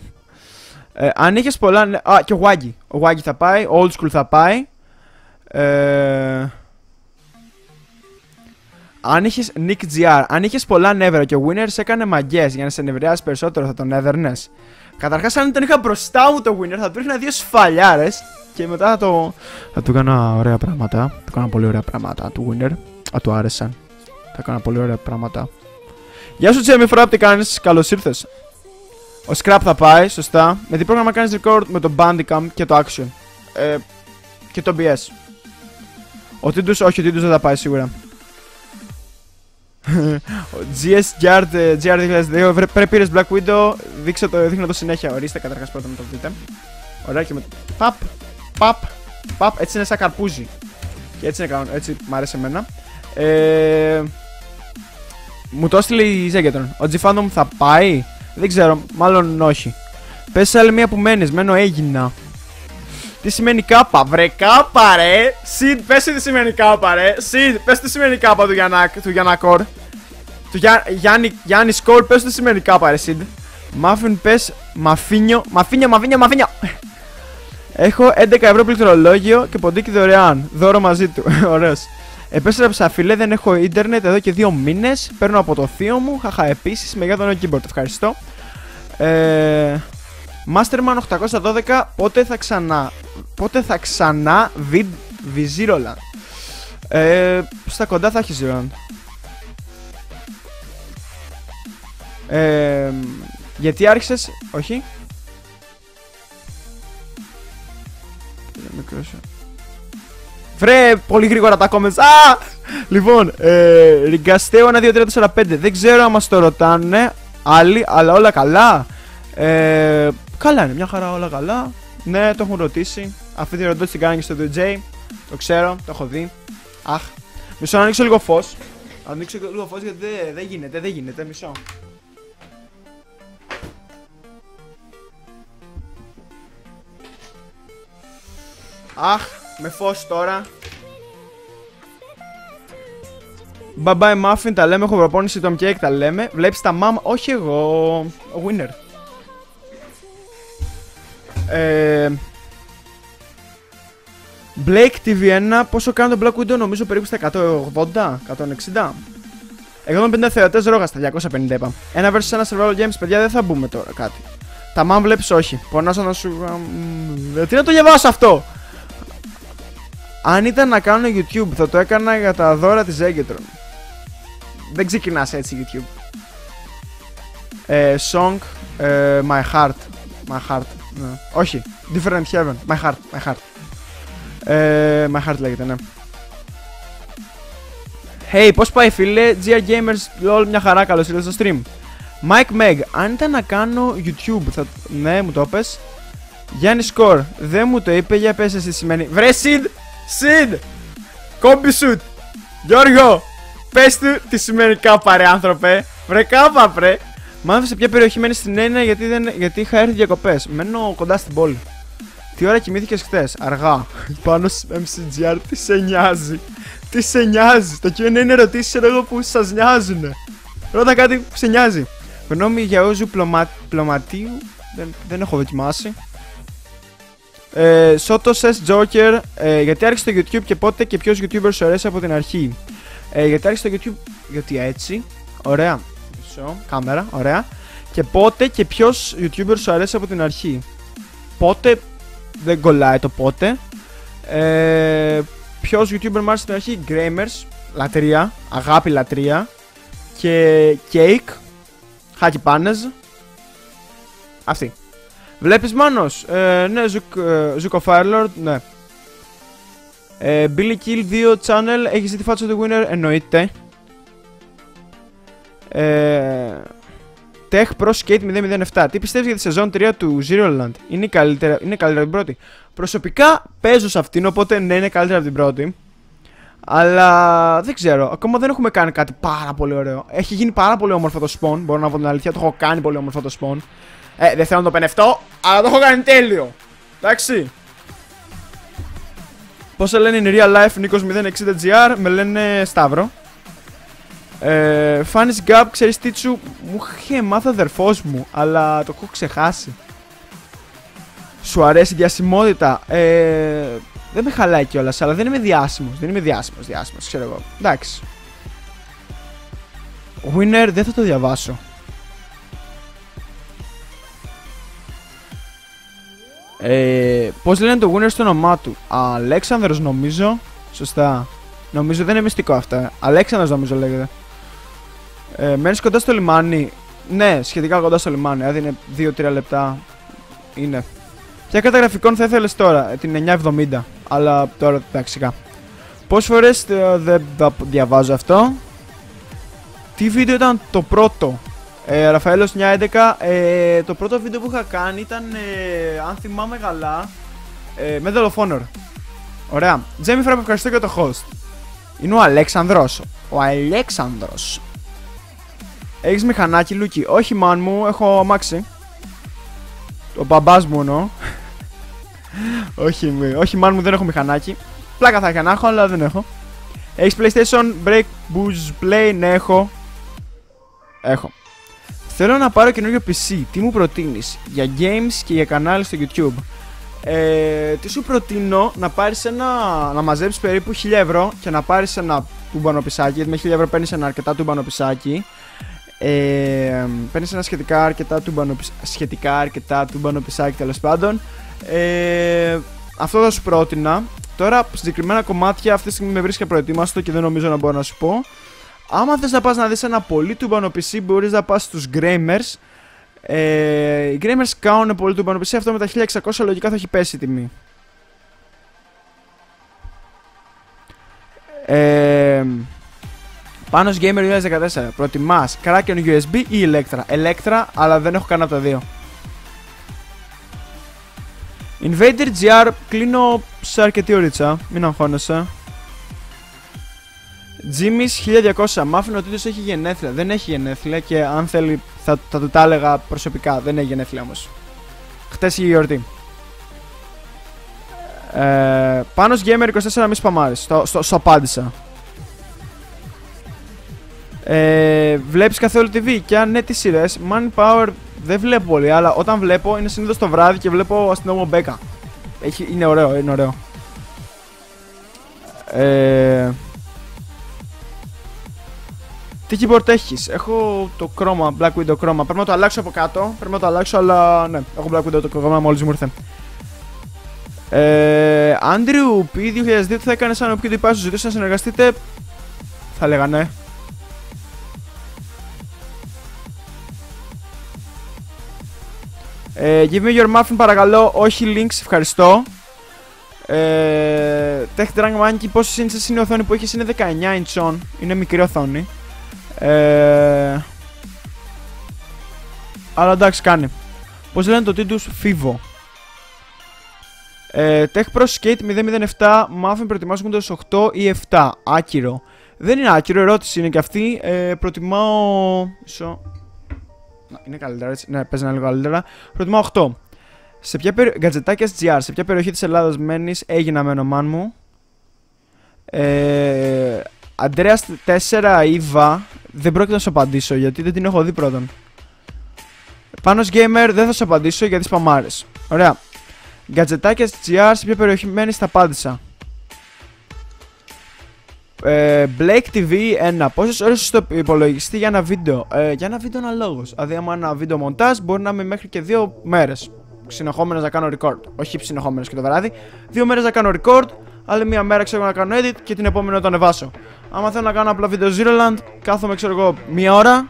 Ε, αν είχες πολλά. Α, και ο Waggy. Ο Waggy θα πάει. Old School θα πάει. Ε, αν είχες Nick GR, αν είχες πολλά νεύρα και ο Winners έκανε μαγκέ για να σε νευριάσει περισσότερο, θα τον έδερνες. Καταρχάς, αν τον είχα μπροστά μου το Winner, θα του ρίχνα δύο σφαλιάρες και μετά θα το. Θα του έκανα ωραία πράγματα. Θα του έκανα πολύ ωραία πράγματα του Winner. Θα του άρεσαν. Θα έκανα πολύ ωραία πράγματα. Γεια σου, Τζέμι, φορά τι κάνει. Καλώς ήρθες. Ο Scrap θα πάει, σωστά. Με τι πρόγραμμα κάνεις record με το Bandicam και το Action; Ε, και το BS. Ο Τίντου, όχι, ο Τίντους δεν θα πάει σίγουρα. GS Guard GR 2002 πρέπει πήρες Black Widow. Δείξε το, δείχνω το συνέχεια. Ορίστε καταρχάς πρώτα να το δείτε. Ωραία και με. Παπ, παπ, παπ. Έτσι είναι σαν καρπούζι. Και έτσι είναι κανόνα. Έτσι μ' άρεσε εμένα. Ε, μου το έστειλε η Ζέγκετρον. Ο Τζιφάντομ θα πάει; Δεν ξέρω, μάλλον όχι. Πες άλλη μία που μένεις. Μένω έγινα. Τι σημαίνει κάπα, βρε κάπα ρε! Σιντ, πες τι σημαίνει κάπα ρε! Σιντ, πες τι σημαίνει κάπα του, Γιαννάκ, του Γιαννακόρ. Του Γιά, Γιάννη, Γιάννη Σκορ, πες τι σημαίνει κάπα ρε Σιντ. Μάφιν πες, μαφίνιο, μαφίνιο, μαφίνιο, μαφίνιο. Έχω 11 ευρώ πληκτρολόγιο και ποντίκι δωρεάν. Δώρο μαζί του. Ωραίος. Επέστρεψα φίλε, δεν έχω ίντερνετ εδώ και δύο μήνες. Παίρνω από το θείο μου. Χαχα, επίσης με τον keyboard. Ευχαριστώ. Ε, Masterman 812, πότε θα ξανά. Πότε θα ξανά βι, Viziroland. Ε, στα κοντά θα έχει Ziroland. Ε, γιατί άρχισες, όχι. Βρε, πολύ γρήγορα τα comments. Α! Λοιπόν, ε, Ριγκαστέο 1, 2, 3, 4, 5. Δεν ξέρω αν μας το ρωτάνε άλλοι, αλλά όλα καλά. Ε, καλά είναι, μια χαρά όλα καλά. Ναι, το έχουν ρωτήσει. Αυτή τη ρωτώση την κάνει και στο DJ. Το ξέρω, το έχω δει. Αχ. Μισό να ανοίξω λίγο φως. Ανοίξω λίγο φως γιατί δεν δε γίνεται, δεν γίνεται. Μισό. Αχ, με φως τώρα. Bye bye muffin, τα λέμε. Έχω προπόνηση Tom Cake, τα λέμε. Βλέπεις τα mom, όχι εγώ. Ο winner. Ε, Blake TV1, πόσο κάνει το Black Widow, νομίζω περίπου στα 180, 160. 150 θεατές ρόγα στα 250 είπα. Ένα versus ένα survival games, παιδιά δεν θα μπούμε τώρα κάτι. Τα μάμ βλέπεις όχι. Πονάς να σου... Τι να το διαβάσω αυτό! Αν ήταν να κάνω YouTube θα το έκανα για τα δώρα της Egetron. Δεν ξεκινάς έτσι YouTube. Ε, song, ε, My Heart. My Heart. Ναι. Όχι. Different Heaven. My Heart. My Heart. Ε, my Heart λέγεται, ναι. Hey, πώς πάει φίλε, GR Gamers, lol, μια χαρά, καλώς ήρθατε στο stream. Mike Meg, αν ήταν να κάνω YouTube, θα... ναι, μου το πες. Γιάννη Σκορ, δεν μου το είπε, για πες εσύ σημαίνει. Βρε Σιντ, Σιντ, κόμπι σουτ. Γιώργο, πες του τι σημαίνει κάπα ρε άνθρωπε. Βρε κάπα βρε. Μάθαμε σε ποια περιοχή μένει στην Έλληνα γιατί, δεν, γιατί είχα έρθει διακοπές. Μένω κοντά στην πόλη. Τι ώρα κοιμήθηκες χθες, αργά. Πάνω στο MCGR, τι σε νοιάζει; Τι σε νοιάζει; Το QA είναι ερωτήσεις εγώ που σας νοιάζουν. Ρώτα κάτι που σε νοιάζει. Γνώμη για όζου πλωμα... πλωματίου. Δεν, δεν έχω δοκιμάσει. Ε, Σότο Σες Joker. Ε, γιατί άρχισε το YouTube και πότε και ποιος YouTuber σου αρέσει από την αρχή. Ε, γιατί άρχισε το YouTube. Γιατί έτσι. Ωραία. Μισό. Κάμερα. Ωραία. Και πότε και ποιος YouTuber σου αρέσει από την αρχή. Πότε Δεν κολλάει το πότε. Ε, Ποιος YouTuber μου άρεσε στην αρχή, Gramers, λατρεία, αγάπη λατρεία. Και Cake, Χάκι Πάνεζ. Αυτή. Βλέπεις Μάνος, ε, ναι, Zuko ε, Firelord, ναι. Ε, Billy Kill 2 channel, έχεις τη φάτσα του winner, εννοείται. Ε, Tech Pro Skate 007. Τι πιστεύεις για τη σεζόν 3 του Zero Land, είναι καλύτερα, είναι καλύτερα από την πρώτη; Προσωπικά παίζω σε αυτήν, οπότε ναι, είναι καλύτερα από την πρώτη. Αλλά δεν ξέρω, ακόμα δεν έχουμε κάνει κάτι πάρα πολύ ωραίο. Έχει γίνει πάρα πολύ όμορφο το spawn, μπορώ να πω την αλήθεια. Το έχω κάνει πολύ όμορφο το spawn. Ε, δεν θέλω να το πενευτώ, αλλά το έχω κάνει τέλειο. Εντάξει. Πώς σε λένε in real life Νίκος 060GR, με λένε Σταύρο. Ε, Fanny's Gap, ξέρεις τι σου, μου είχε μάθει αδερφός μου, αλλά το έχω ξεχάσει. Σου αρέσει η διασημότητα; Ε, δεν με χαλάει κιόλας, αλλά δεν είμαι διάσημος. Δεν είμαι διάσημος, διάσημος, ξέρω εγώ. Εντάξει. Winner δεν θα το διαβάσω. Ε, Πώς λένε το winner στο όνομά του, Αλέξανδρος νομίζω. Σωστά. Νομίζω δεν είναι μυστικό αυτό. Αλέξανδρος νομίζω λέγεται. Ε, Μένεις κοντά στο λιμάνι. Ναι, σχετικά κοντά στο λιμάνι. Δηλαδή είναι 2-3 λεπτά. Είναι. Ποια καταγραφικών θα ήθελες τώρα, ε, την 970. Αλλά τώρα εντάξει σιγά. Πόσες φορές ε, δεν διαβάζω αυτό. Τι βίντεο ήταν το πρώτο; Ε, Ραφαέλος 911. Ε, το πρώτο βίντεο που είχα κάνει ήταν, ε, αν θυμάμαι καλά, ε, Medal of Honor. Ωραία. Τζέμι Φραπ, ευχαριστώ για το host. Είναι ο Αλέξανδρος. Ο Αλέξανδρος. Έχεις μηχανάκι, Λούκι; Όχι, man μου, έχω αμάξι. Ο μπαμπάς μου εννοώ. όχι, όχι, μαν μου δεν έχω μηχανάκι. Πλάκα θα είχα να έχω, αλλά δεν έχω. Έχεις PlayStation; Break Boost Play, ναι, έχω. Έχω. Θέλω να πάρω καινούριο PC. Τι μου προτείνεις; Για games και για κανάλι στο YouTube. Ε, τι σου προτείνω; Να πάρεις ένα. να μαζέψεις περίπου 1000 ευρώ και να πάρεις ένα τούμπανο πισάκι. Γιατί με 1000 ευρώ παίρνεις ένα αρκετά τούμπανο πισάκι. Ε, παίρνεις ένα σχετικά αρκετά τούμπανο, σχετικά αρκετά τούμπανο πισάκι τέλος πάντων. Ε, αυτό θα σου πρότεινα. Τώρα, συγκεκριμένα κομμάτια αυτή τη στιγμή με βρίσκεται προετοίμαστο και δεν νομίζω να μπορώ να σου πω. Άμα θες να πας να δεις ένα πολύ τούμπανο PC μπορείς να πας στους Gramers ε, Οι Gramers κάνουν πολύ τούμπανο PC Αυτό με τα 1600 λογικά θα έχει πέσει η τιμή ε, Πάνω Gamer 2014 Προτιμάς Kraken USB ή Electra; Electra αλλά δεν έχω κανένα από τα δύο Invader GR κλείνω σε αρκετή ωρίτσα Μην αγχώνεσαι Jimmy's 1200. Μάφινο ότι έχει γενέθλια. Δεν έχει γενέθλια και αν θέλει θα, θα του τα έλεγα προσωπικά. Δεν έχει γενέθλια όμως. Χτες η γιορτή. Ε, πάνω Gamer 24 μη σπαμάρεις. Στο, στο, στο απάντησα. Ε, Βλέπεις καθόλου TV και αν ναι, τι σειρές. Man Power δεν βλέπω πολύ, αλλά όταν βλέπω είναι συνήθως το βράδυ και βλέπω αστυνόμο Μπέκα. Έχει, είναι ωραίο, είναι ωραίο. Ε, τι keyboard έχεις, Έχω το chroma, Black Widow chroma. Πρέπει να το αλλάξω από κάτω. Πρέπει να το αλλάξω, αλλά ναι, έχω Black Widow το chroma μόλις μου ήρθε. Ε, Andrew P2002 τι θα έκανες αν οποίο τυπάς σου ζητούσε να συνεργαστείτε; Θα έλεγα ναι. Ε, give me your muffin παρακαλώ, όχι links, ευχαριστώ. Ε, Tech Drunk Monkey, πόσο είναι η οθόνη που έχεις; Είναι 19 inch on, είναι μικρή οθόνη. Ε... Αλλά εντάξει κάνει. Πώς λένε το τίτλους Fivo. Ε, Tech Pro Skate 007 Muffin προετοιμάζουν το 8 ή 7. Άκυρο. Δεν είναι άκυρο, ερώτηση είναι και αυτή. Ε, προτιμάω. Μισό. Είναι καλύτερα έτσι. Ναι, παίζει ένα λίγο καλύτερα. Προτιμάω 8. Σε ποια περι... Γκατζετάκια SGR, σε ποια περιοχή της Ελλάδας μένεις, έγινα με ονομάν μου. Ε, Αντρέας 4 Ήβα δεν πρόκειται να σου απαντήσω γιατί δεν την έχω δει πρώτον. Πάνω gamer δεν θα σου απαντήσω γιατί σπαμάρε. Ωραία. Γκατζετάκια GR σε ποια περιοχή μένεις τα απάντησα. Ε, Blake TV 1. Πόσες ώρες στο υπολογιστή για ένα βίντεο; Ε, για ένα βίντεο αναλόγως. Δηλαδή, άμα ένα βίντεο μοντάζ μπορεί να είμαι μέχρι και δύο μέρες. συνεχόμενε να κάνω record. Όχι συνεχόμενε και το βράδυ. Δύο μέρες να κάνω record, άλλη μία μέρα ξέρω να κάνω edit και την επόμενη να το ανεβάσω. Άμα θέλω να κάνω απλά βίντεο Zeroland, κάθομαι ξέρω εγώ μία ώρα,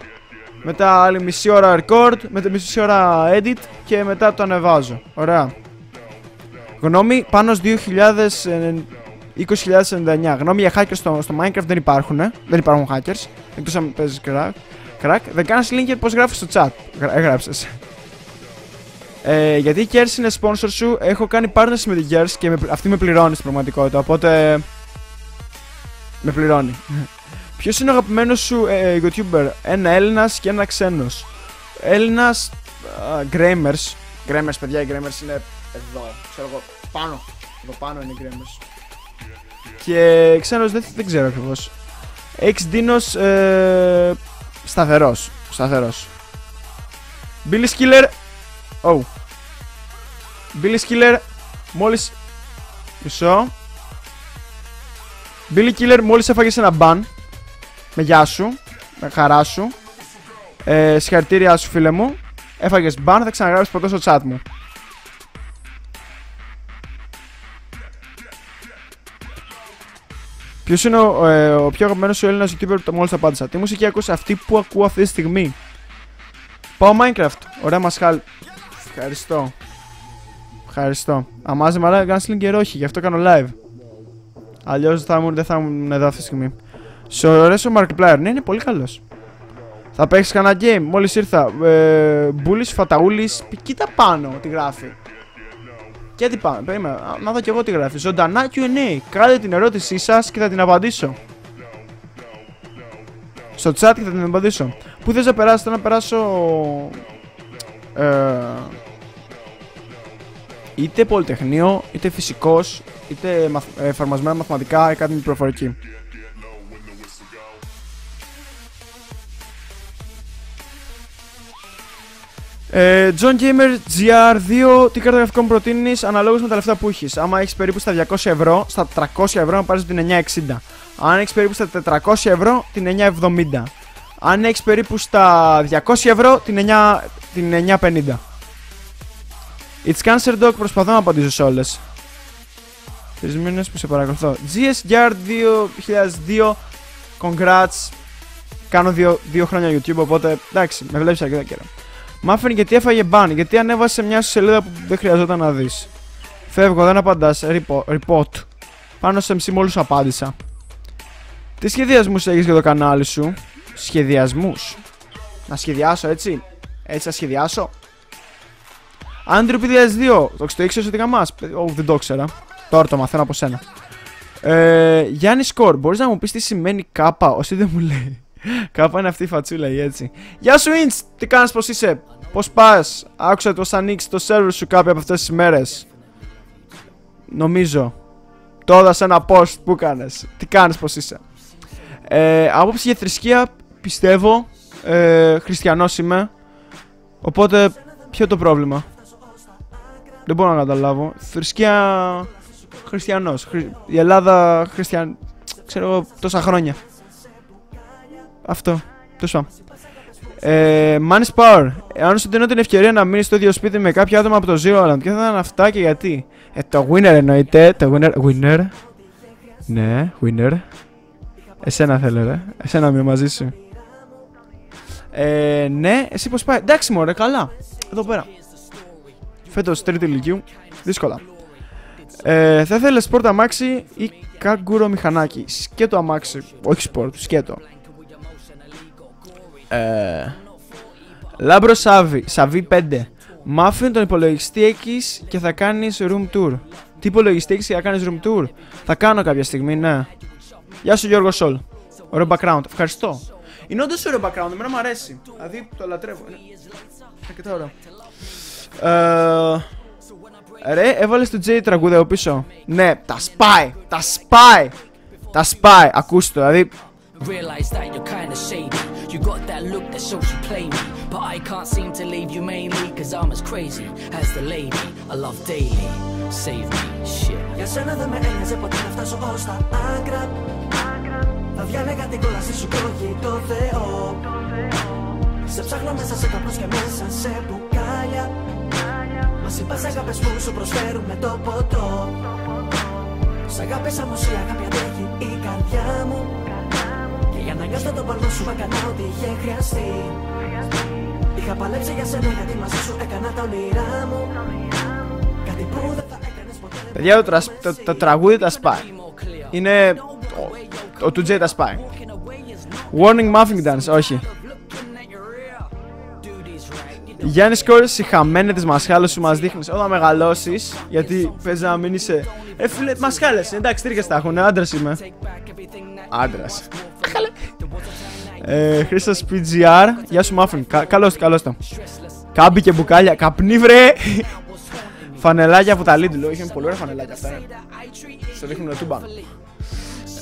μετά άλλη μισή ώρα record, μετά μισή ώρα edit και μετά το ανεβάζω. Ωραία. Γνώμη πάνω 20.099. Γνώμη για hackers στο, στο Minecraft δεν υπάρχουν. Ε; Δεν υπάρχουν hackers. Εκτός αν παίζεις crack. crack. Δεν κάνεις link πώς γράφεις στο chat. Έγραψες. Ε, γιατί η Kers είναι sponsor σου, έχω κάνει partnership με την Kers και με, αυτή με πληρώνει στην πραγματικότητα. Οπότε. Με πληρώνει. Ποιος είναι ο αγαπημένος σου ε, YouTuber, ένα Έλληνας και ένα ξένος. Έλληνας. Γκρέμερς. Γκρέμερς, παιδιά, οι Γκρέμερς είναι εδώ. Ξέρω εγώ, πάνω. Εδώ πάνω είναι οι Γκρέμερς. Και ξένος δεν, δεν ξέρω ακριβώς. Έχεις Δίνο ε, σταθερός. Σταθερός. Billy Skiller. Oh. Billy Skiller μόλις. Μισό. Billy Killer μόλις έφαγες ένα μπαν. Με γεια σου. Με χαρά σου. Ε, συγχαρητήριά σου φίλε μου. Έφαγες μπαν, θα ξαναγράψεις ποτέ στο chat μου. Ποιος είναι ο, ε, ο πιο αγαπημένος σου Έλληνας YouTuber που μόλις απάντησα. Τι μουσική ακούσα αυτή που ακούω αυτή τη στιγμή; Πάω Minecraft. Ωραία μασχάλ. Ευχαριστώ. Ευχαριστώ. Αμάζε μαλά κάνει λίγο καιρό όχι, γι' αυτό κάνω live. Αλλιώς δεν θα ήμουν εδώ αυτή τη στιγμή. Σε αρέσει ο Markiplier. Ναι, είναι πολύ καλός. Θα παίξεις κανένα game. Μόλις ήρθα. Ε, Μπούλης Φαταούλης. Κοίτα πάνω τι γράφει. Και τι πάμε, περίμενα, να δω κι εγώ τι γράφει. Ζωντανά Q&A. Κάντε την ερώτησή σας και θα την απαντήσω. Στο chat και θα την απαντήσω. Πού θες να περάσεις, θέλω να περάσω... Ε, είτε πολυτεχνείο, είτε φυσικός, είτε μαθ, ε, εφαρμοσμένα μαθηματικά ή κάτι με προφορική. Ε, John Gamer GR2, τι κάρτα γραφικών προτείνεις αναλόγως με τα λεφτά που έχεις. Άμα έχεις περίπου στα 200 ευρώ, στα 300 ευρώ να πάρεις την 960. Αν έχεις περίπου στα 400 ευρώ, την 970. Αν έχεις περίπου στα 200 ευρώ, την, 9, την 950. It's Cancer Dog, προσπαθώ να απαντήσω σε όλες. Τρεις μήνες που σε παρακολουθώ. GSGR 2002, congrats. Κάνω δύο, δύο χρόνια YouTube, οπότε εντάξει, με βλέπεις αρκετά καιρό. Μάφεν γιατί έφαγε μπαν, γιατί ανέβασε μια σελίδα που δεν χρειαζόταν να δεις. Φεύγω, δεν απαντάς. Report. Πάνω σε MC μόλις σου απάντησα. Τι σχεδιασμούς έχεις για το κανάλι σου, Σχεδιασμούς. Να σχεδιάσω έτσι. Έτσι θα σχεδιάσω. Άντριο 2002. Το ήξερε ότι γαμάς. Oh, δεν το ήξερα. Τώρα το μαθαίνω από σένα. Ε, Γιάννης Σκορ, μπορείς να μου πεις τι σημαίνει κάπα, όσοι δεν μου λέει. Κάπου είναι αυτή η φατσούλα ή έτσι. Γεια σου, Ινts! Τι κάνεις, πώς είσαι, πώς πας; Άκουσα το ανοίξει το σερβερ σου κάποια από αυτές τις μέρες. Νομίζω. Το έδωσα ένα post που έκανε. Τι κάνεις, πώς είσαι; Ε, άποψη για θρησκεία πιστεύω. Ε, Χριστιανός είμαι. Οπότε, ποιο το πρόβλημα; Δεν μπορώ να καταλάβω. Θρησκεία. Χριστιανός. Η Ελλάδα χριστιαν. ξέρω εγώ τόσα χρόνια. Αυτό. Τόσο. Ε, Man's Power. Αν σου δίνω την ευκαιρία να μείνεις στο ίδιο σπίτι με κάποια άτομα από το Zero Island, ποια θα ήταν αυτά και γιατί; Ε, το winner εννοείται. Το winner. Winner. Ναι, winner. Εσένα θέλω, ρε. Εσένα είμαι μαζί σου. Ε, ναι, εσύ πώς πάει; Εντάξει, μωρέ, καλά. Εδώ πέρα. Φέτος τρίτη λυκείου. Δύσκολα. Ε, θα ήθελες sport αμάξι ή καγκούρο μηχανάκι. Σκέτο αμάξι. Όχι sport, σκέτο. Ε, Λάμπρο Σαβί, Σαβί 5. Muffin τον υπολογιστή έχεις και θα κάνεις room tour. Τι υπολογιστή έχεις και θα κάνεις room tour; Θα κάνω κάποια στιγμή, ναι. Γεια σου Γιώργο Σολ. Ωραίο background. Ευχαριστώ. Είναι όντως ωραίο background, εμένα μου αρέσει. Δηλαδή το λατρεύω. Είναι αρκετά ωραίο. Ε, ρε, έβαλες το J τραγούδι από πίσω. Ναι, τα σπάει! Τα σπάει! Τα σπάει! Ακούστε το, δηλαδή. Realize that you're kinda shady. You got that look that shows you play me. But I can't seem to leave you mainly. Cause I'm as crazy as the lady I love daily. Save me, shit. Για σένα δεν με ένοιαζε ποτέ να φτάσω ως τα άκρα. Θα διάλεγα την κόλαση σου και όχι το Θεό. Σε ψάχνω μέσα σε καπνούς και μέσα σε μπουκάλια. Μας Πας αγάπες που σου προσφέρουμε το ποτό Σ' αγάπες όμως η αγάπη αντέχει η καρδιά μου Και για να νιώσω τον παλμό σου έκανα ό,τι είχε χρειαστεί Είχα παλέψει για σένα γιατί μαζί σου έκανα τα όνειρά μου Κάτι που δεν θα έκανες ποτέ Παιδιά, το, τρας- το, το τραγούδι τα σπάει. Είναι. Ο, ο 2J τα σπάει. Warning Muffin Dance, όχι. Γιάννης Κόρη, η χαμένη της μασχάλα σου μας δείχνεις όταν μεγαλώσεις. Γιατί παίζει να μην είσαι. Ε, φίλε, μασχάλες. Εντάξει, τρίχες τα έχουν. Άντρας είμαι. Άντρας. Ε, Χρήστα PGR, γεια σου Muffin. Κα, καλώς, καλώς το. Κάμπι και μπουκάλια. Καπνί, βρε! Φανελάκια από τα Lidl. Είχε πολύ ωραία φανελάκια αυτά. ε. Στο δείχνουν τούμπα.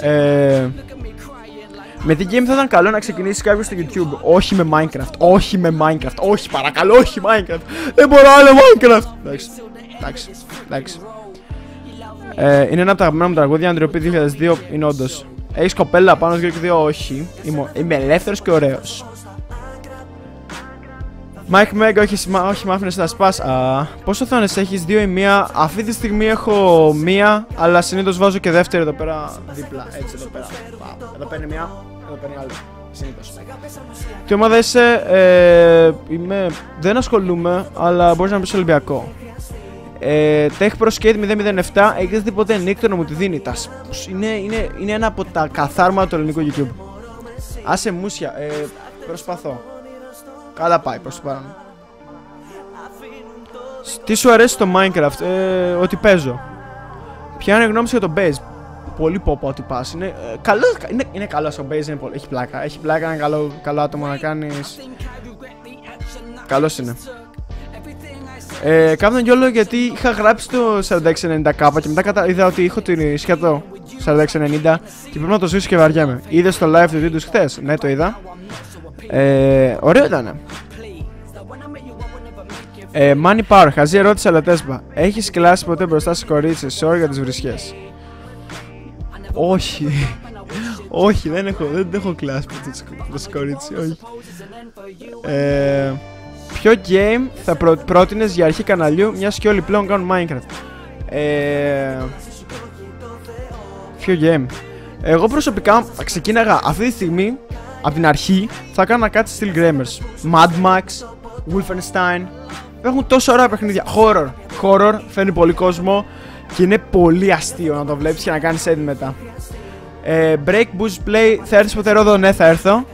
Ε, με τι game θα ήταν καλό να ξεκινήσεις κάποιος στο YouTube. Όχι με Minecraft. Όχι με Minecraft. Όχι παρακαλώ, όχι Minecraft. Δεν μπορώ άλλο Minecraft. Εντάξει. Εντάξει. Εντάξει. Ε, είναι ένα από τα αγαπημένα μου τραγούδια. Αντριοπή 2002 είναι όντως. Έχεις κοπέλα πάνω στο Greek 2, όχι. Είμαι, είμαι ελεύθερος και ωραίος. Mike Meg, όχι, σημα- όχι μ' άφηνες να σπάς. Α, πόσο οθόνες έχεις, δύο ή μία; Αυτή τη στιγμή έχω μία, αλλά συνήθως βάζω και δεύτερη εδώ πέρα δίπλα. Έτσι εδώ πέρα. Πα, Εδώ παίρνει μία, εδώ παίρνει άλλη. Συνήθως. Τι ομάδα είσαι, ε, είμαι, δεν ασχολούμαι, αλλά μπορείς να μπεις στο Ολυμπιακό. Ε, Tech Pro Skate 007, έχεις δει ποτέ νύκτο να μου τη δίνει. Τα, σ- είναι, είναι, είναι ένα από τα καθάρματα του ελληνικού YouTube. Άσε μουσια, ε, προσπαθώ. Καλά πάει προς το παρόν. Σ- Τι σου αρέσει στο Minecraft, ε, ότι παίζω; Ποια είναι η γνώμη σου για το Base. Πολύ πόπο ότι πας. Είναι, ε, καλός, είναι, είναι καλός στο Base, είναι πολύ, έχει πλάκα. Έχει πλάκα, είναι καλό, καλό άτομο να κάνεις. Καλός είναι. Ε, κάνω γιόλο γιατί είχα γράψει το 4690k και μετά κατα... είδα ότι έχω την σχέτο 4690 και πρέπει να το ζήσω και βαριέμαι. Είδες το live του βίντεο χθες; Ναι, το είδα. Ε, ωραίο ήταν. Ε, Money Power, χαζή ερώτηση αλλά τέσπα. Έχεις κλάσει ποτέ μπροστά σε κορίτσι, sorry για τις βρισχές. Όχι. όχι, δεν έχω, δεν έχω κλάσει ποτέ μπροστά σε κορίτσι, όχι. Ε, ποιο game θα προ, πρότεινες για αρχή καναλιού, μιας και όλοι πλέον κάνουν Minecraft. Ε, ποιο game. Εγώ προσωπικά θα ξεκίναγα αυτή τη στιγμή από την αρχή θα έκανα κάτι Steel Gamers. Mad Max, Wolfenstein. Έχουν τόσο ωραία παιχνίδια. Horror. Horror φέρνει πολύ κόσμο και είναι πολύ αστείο να το βλέπεις και να κάνεις edit μετά. Ε, break, boost, play. Θα έρθεις ποτέ Ρόδο, ναι, θα έρθω.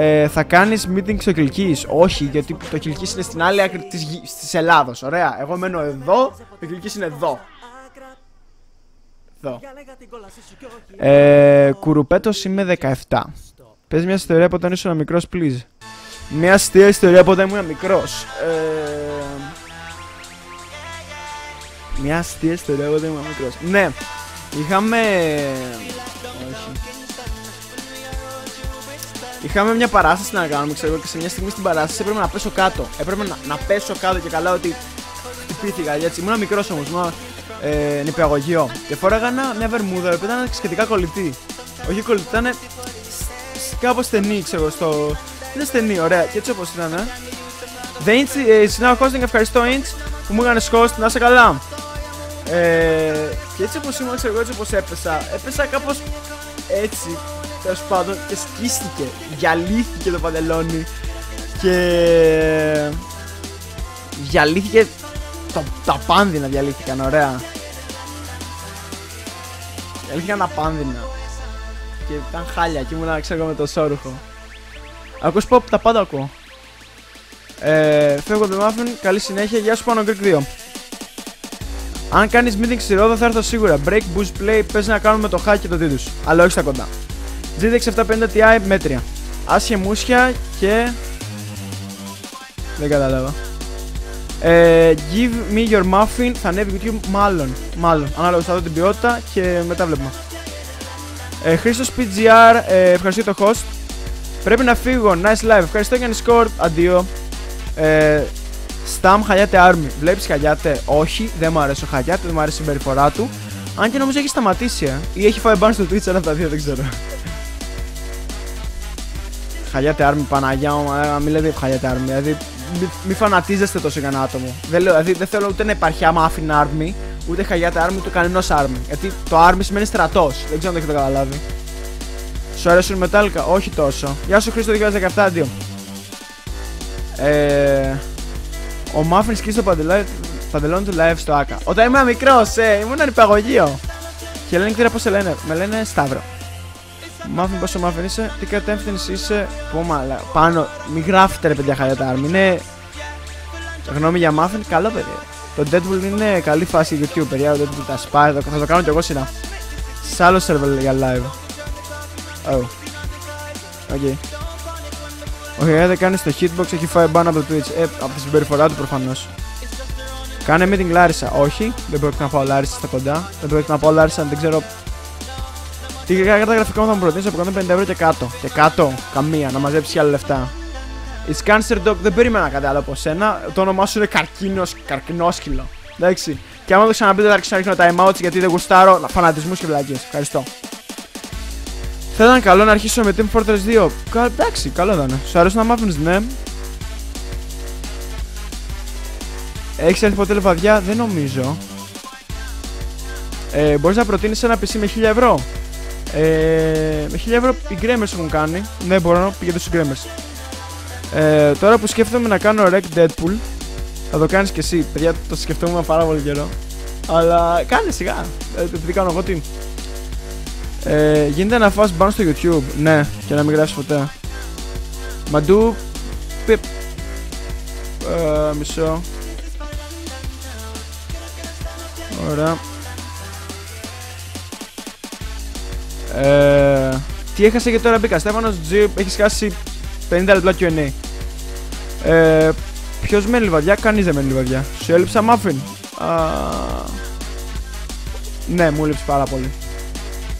Ε, θα κάνεις meeting στο Κιλκής. Όχι, γιατί το Κιλκής είναι στην άλλη άκρη της, γη- της Ελλάδος. Ωραία. Εγώ μένω εδώ, το Κιλκής είναι εδώ. Εδώ. Ε, κουρουπέτος είμαι 17. Πες μια ιστορία από όταν ήσουν μικρός, please. Μια αστεία ιστορία από όταν ήμουν μικρός. Ε, μια αστεία ιστορία από όταν ήμουν μικρός. Ναι, είχαμε... Όχι. Είχαμε μια παράσταση να κάνουμε, ξέρω εγώ, και σε μια στιγμή στην παράσταση έπρεπε να πέσω κάτω. Έπρεπε να, να πέσω κάτω και καλά ότι χτυπήθηκα. Έτσι, ήμουν μικρός όμως, ήμουν ε, νηπιαγωγείο. Και φόραγα ένα- μια βερμούδα που ήταν σχετικά κολλητή. Όχι κολλητή, ήταν κάπως στενή, ξέρω εγώ. Στο... Ήταν στενή, ωραία. Και έτσι όπως ήταν. Ε. The Inch ε, is now hosting, ευχαριστώ Inch που μου έκανες host, να είσαι καλά. Ε, και έτσι όπως ήμουν, ξέρω εγώ, έτσι όπως έπεσα, έπεσα κάπως έτσι τέλος πάντων και σκίστηκε. Γυαλίθηκε το παντελόνι και. Γυαλίθηκε. Το, τα πάνδυνα διαλύθηκαν, ωραία. Διαλύθηκαν τα πάνδυνα. Και ήταν χάλια και ήμουν, ξέρω εγώ, με το σόρουχο. Ακούς pop, τα πάντα ακούω. Ε, φεύγω από το Muffin, καλή συνέχεια, γεια σου πάνω Greek 2. Αν κάνεις meeting στη Ρόδο θα έρθω σίγουρα. Break, boost, play, πες να κάνουμε το hack και το δίδους. Αλλά όχι στα κοντά. GTX 750 Ti μέτρια. Άσχε μουσια και... Δεν κατάλαβα. Ε, give me your muffin θα ανέβει YouTube μάλλον. Μάλλον. Ανάλογα θα δω την ποιότητα και μετά βλέπουμε. Ε, Χρήστος PGR, ε, ευχαριστώ για το host. Πρέπει να φύγω. Nice live. Ευχαριστώ για Discord. Αντίο. Ε, Σταμ Χαγιάτε Army. Βλέπεις Χαγιάτε. Όχι, δεν μου αρέσει ο Χαγιάτε, δεν μου αρέσει η συμπεριφορά του. Αν και νομίζω έχει σταματήσει, ε. ή έχει φάει μπαν στο Twitch, ένα από τα δύο δεν ξέρω. Χαγιάτε Army, Παναγιά μου, ε, μην λέτε Χαγιάτε Army. Δηλαδή μη, μη φανατίζεστε τόσο για ένα άτομο. Δεν, λέω, δηλαδή, δεν θέλω ούτε να υπάρχει Muffin Army, ούτε χαγιάτα Army, ούτε κανένας Army. Γιατί το Army σημαίνει στρατός. Δεν ξέρω αν το έχετε καταλάβει. Σου αρέσουν οι Metallica, όχι τόσο. Γεια σου Χρήστο 2017, αντίο. Ε, ο Muffin σκίζει το παντελόνι, παντελόνι του live στο ΑΚΑ. Όταν ήμουν μικρός, ε, ήμουν ανυπαγωγείο. Και λένε και πώς σε λένε; Με λένε Σταύρο. Μάφιν, πόσο μάφιν είσαι, τι κατεύθυνση είσαι. Πω μαλα, πάνω, μην γράφετε ρε παιδιά χαλιά άρμη. Είναι. Γνώμη για Muffin, καλό παιδί. Το Deadpool είναι καλή φάση για YouTube, παιδιά. Το Deadpool τα σπάει, θα το κάνω κι εγώ σειρά. Σε άλλο server για live. Oh. OK. Okay. Όχι, okay, δεν κάνει το hitbox, έχει φάει ban από το Twitch. Ε, από τη συμπεριφορά του προφανώς. Κάνε meeting Λάρισα. Όχι, δεν πρόκειται να πάω Λάρισα στα κοντά. Δεν πρόκειται να πάω Λάρισα, δεν ξέρω τι γραφικό θα μου προτείνεις από 150 ευρώ και κάτω. Και κάτω, καμία, να μαζέψει άλλα λεφτά. Η Cancer Dog δεν περίμενα κάτι άλλο από σένα. Το όνομά σου είναι καρκίνος, καρκινόσκυλο. Εντάξει. Και άμα το ξαναπείτε, θα αρχίσω να ρίχνω τα emojis γιατί δεν γουστάρω φανατισμούς και βλακίες. Ευχαριστώ. Θα ήταν καλό να αρχίσω με Team Fortress 2. Κα, εντάξει, καλό ήταν. Σου αρέσουν να μάθουν, ναι. Έχεις έρθει ποτέ λεβαδιά, δεν νομίζω. Ε, Μπορείς να προτείνεις ένα PC με 1000 ευρώ; Ε, με 1000 ευρώ οι Γκρέμερς έχουν κάνει. Ναι, μπορώ να πηγαίνω στους Γκρέμερς. Ε, τώρα που σκέφτομαι να κάνω Rec Deadpool, θα το κάνεις και εσύ. Παιδιά, το σκεφτόμουν πάρα πολύ καιρό. Αλλά κάνε σιγά. Ε, επειδή κάνω εγώ τι. Ε, γίνεται να φας πάνω στο YouTube. Ναι, και να μην γράψεις ποτέ. Μαντού. Πιπ. Ε, μισό. Ωραία. Ε, τι έχασε και τώρα μπήκα. Στέφανος G, έχεις χάσει 50 λεπτά Q&A. Ε, ποιος μένει λιβαδιά, κανείς δεν μένει λιβαδιά. Σου έλειψα Muffin. ναι, μου έλειψε πάρα πολύ.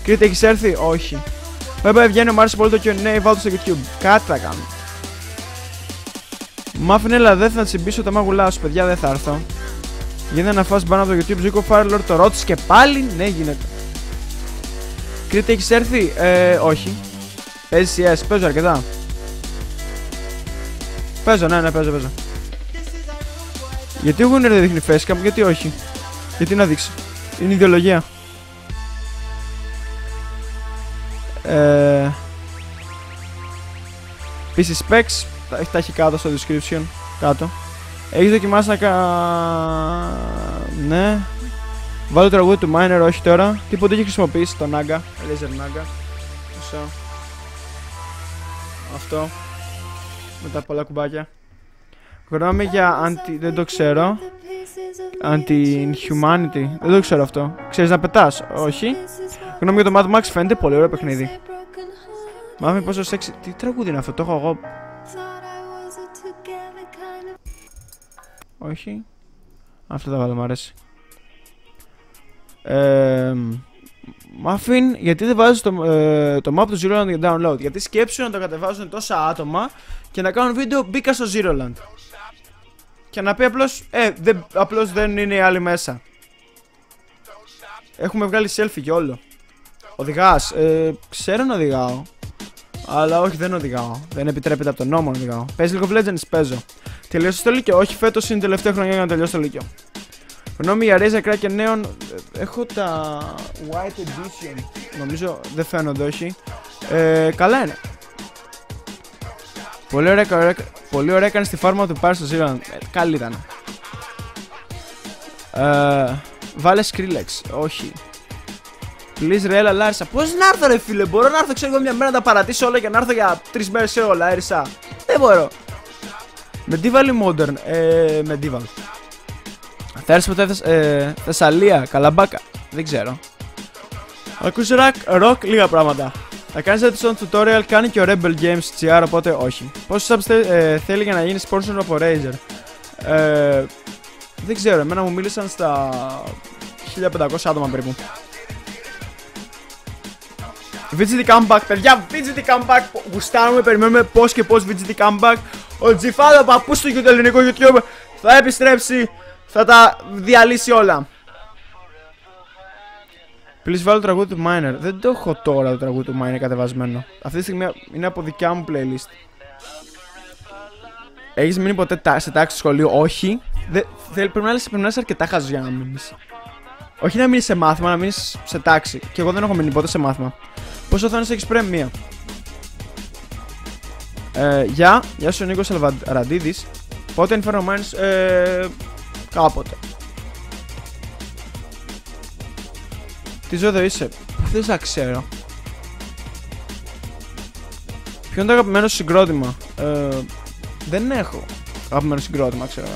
Κρήτη, έχεις έρθει, όχι. Βέβαια, βγαίνει, μου άρεσε πολύ το Q&A, βάλω το στο YouTube. Κάτι θα κάνω. Muffin, έλα, δεν θα τσιμπήσω τα μάγουλά σου, παιδιά, δεν θα έρθω. Γίνεται να φας πάνω από το YouTube, Zico Firelord το ρώτησε και πάλι, ναι γίνεται. Κρήτη, έχεις έρθει; Ε, όχι. Παίζει CS, παίζω αρκετά. Παίζω, ναι, ναι, παίζω, παίζω. Γιατί ο Γούνερ δεν δείχνει facecam, γιατί όχι; Γιατί να δείξει; Είναι ιδεολογία. Ε, PC specs, τα έχει κάτω στο description. Κάτω. Έχεις δοκιμάσει να κα... Ναι, Βάλω το τραγούδι του Miner, όχι τώρα. Τίποτε έχει χρησιμοποιήσει το Naga. Laser Naga. Μισό. Αυτό. Με τα πολλά κουμπάκια. Γνώμη για αντι... δεν το ξέρω. Anti-humanity. Δεν το ξέρω αυτό. Ξέρεις να πετάς. Όχι. Γνώμη για το Mad Max φαίνεται πολύ ωραίο παιχνίδι. Μάθαμε πόσο σεξι. Τι τραγούδι είναι αυτό, το έχω εγώ. Όχι. Αυτό θα βάλω, μου αρέσει. Ε, Μάφιν, γιατί δεν βάζεις το, ε, το map του Zeroland για download; Γιατί σκέψου να το κατεβάζουν τόσα άτομα και να κάνουν βίντεο μπήκα στο Zeroland. Και να πει απλώς, ε, δεν, απλώς δεν είναι οι άλλοι μέσα. Έχουμε βγάλει selfie και όλο. Οδηγάς, ε, ξέρω να οδηγάω. Αλλά όχι, δεν οδηγάω. Δεν επιτρέπεται από τον νόμο να οδηγάω. Παίζει League of Legends, παίζω. Τελειώσω το Λύκειο; Όχι, φέτος είναι η τελευταία χρονιά για να τελειώσω το Λύκειο. Γνώμη για Razer και νέων. Έχω τα White Edition. Νομίζω δεν φαίνονται όχι. Ε, καλά είναι. Πολύ ωραία, ωραία, πολύ ωραία έκανε στη φάρμα του πάρει στο Zero. Ε, καλή ήταν. Ε, βάλε Skrillex. Όχι. Please ρε, έλα Λάρισα. Πώς να έρθω, ρε φίλε; Μπορώ να έρθω, ξέρω εγώ, μια μέρα να τα παρατήσω όλα και να έρθω για τρεις μέρες, ξέρω Λάρισα. Δεν μπορώ. Medieval ή Modern; Ε, Medieval. Θα έρθει ποτέ ε, Θεσσαλία, Καλαμπάκα. Δεν ξέρω. Ακούς ρακ, ροκ, λίγα πράγματα. Θα κάνεις έτσι στο tutorial, κάνει και ο Rebel Games GR, οπότε όχι. Πόσο subs ε, θέλει για να γίνει sponsor από Razer; Ε, δεν ξέρω, εμένα μου μίλησαν στα 1500 άτομα περίπου. VGT comeback, παιδιά, VGT comeback. Γουστάρουμε, περιμένουμε πώς και πώς VGT comeback. Ο Τζιφάδο, παππούς του ελληνικό YouTube, θα επιστρέψει θα τα διαλύσει όλα. Please βάλω το τραγούδι του Miner. Δεν το έχω τώρα το τραγούδι του Miner κατεβασμένο. Αυτή τη στιγμή είναι από δικιά μου playlist. Έχεις μείνει ποτέ τα- σε τάξη στο σχολείο, Όχι. Δε, θέλει, πρέπει, να είσαι, πρέπει να είσαι αρκετά χαζός για να μείνεις. Όχι να μείνεις σε μάθημα, να μείνεις σε τάξη. Και εγώ δεν έχω μείνει ποτέ σε μάθημα. Πόσο οθόνε έχεις πρέπει; Μία. Ε, γεια, γεια σου Νίκος Αλβαραντίδη. Πότε ενφερομάνει ε, κάποτε. Τι ζώδιο είσαι, δεν θα ξέρω. Ποιο είναι το αγαπημένο σου συγκρότημα, ε, Δεν έχω αγαπημένο συγκρότημα, ξέρω.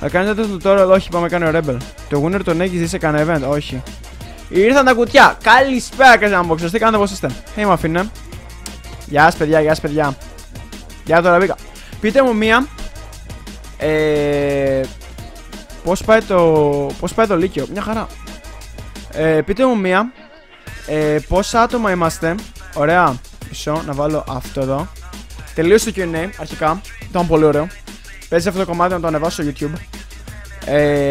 Θα κάνεις το τώρα, όχι, πάμε κάνει ο Rebel. Το Winner τον έχεις δει σε κανένα event, όχι. Ήρθαν τα κουτιά. Καλησπέρα, Καζάμποξο. Τι κάνετε, πώ είστε. Hey, μου αφήνε. Γεια σας, παιδιά, γεια σας, παιδιά. Γεια τώρα μπήκα. Πείτε μου μία. Ε, πώς πάει το. Πώς πάει το Λύκειο; Μια χαρά. Ε, πείτε μου μία. Ε, πόσα άτομα είμαστε; Ωραία. Μισό να βάλω αυτό εδώ. Τελείωσε το QA αρχικά. Ήταν πολύ ωραίο. Παίζει αυτό το κομμάτι να το ανεβάσω στο YouTube. Ε,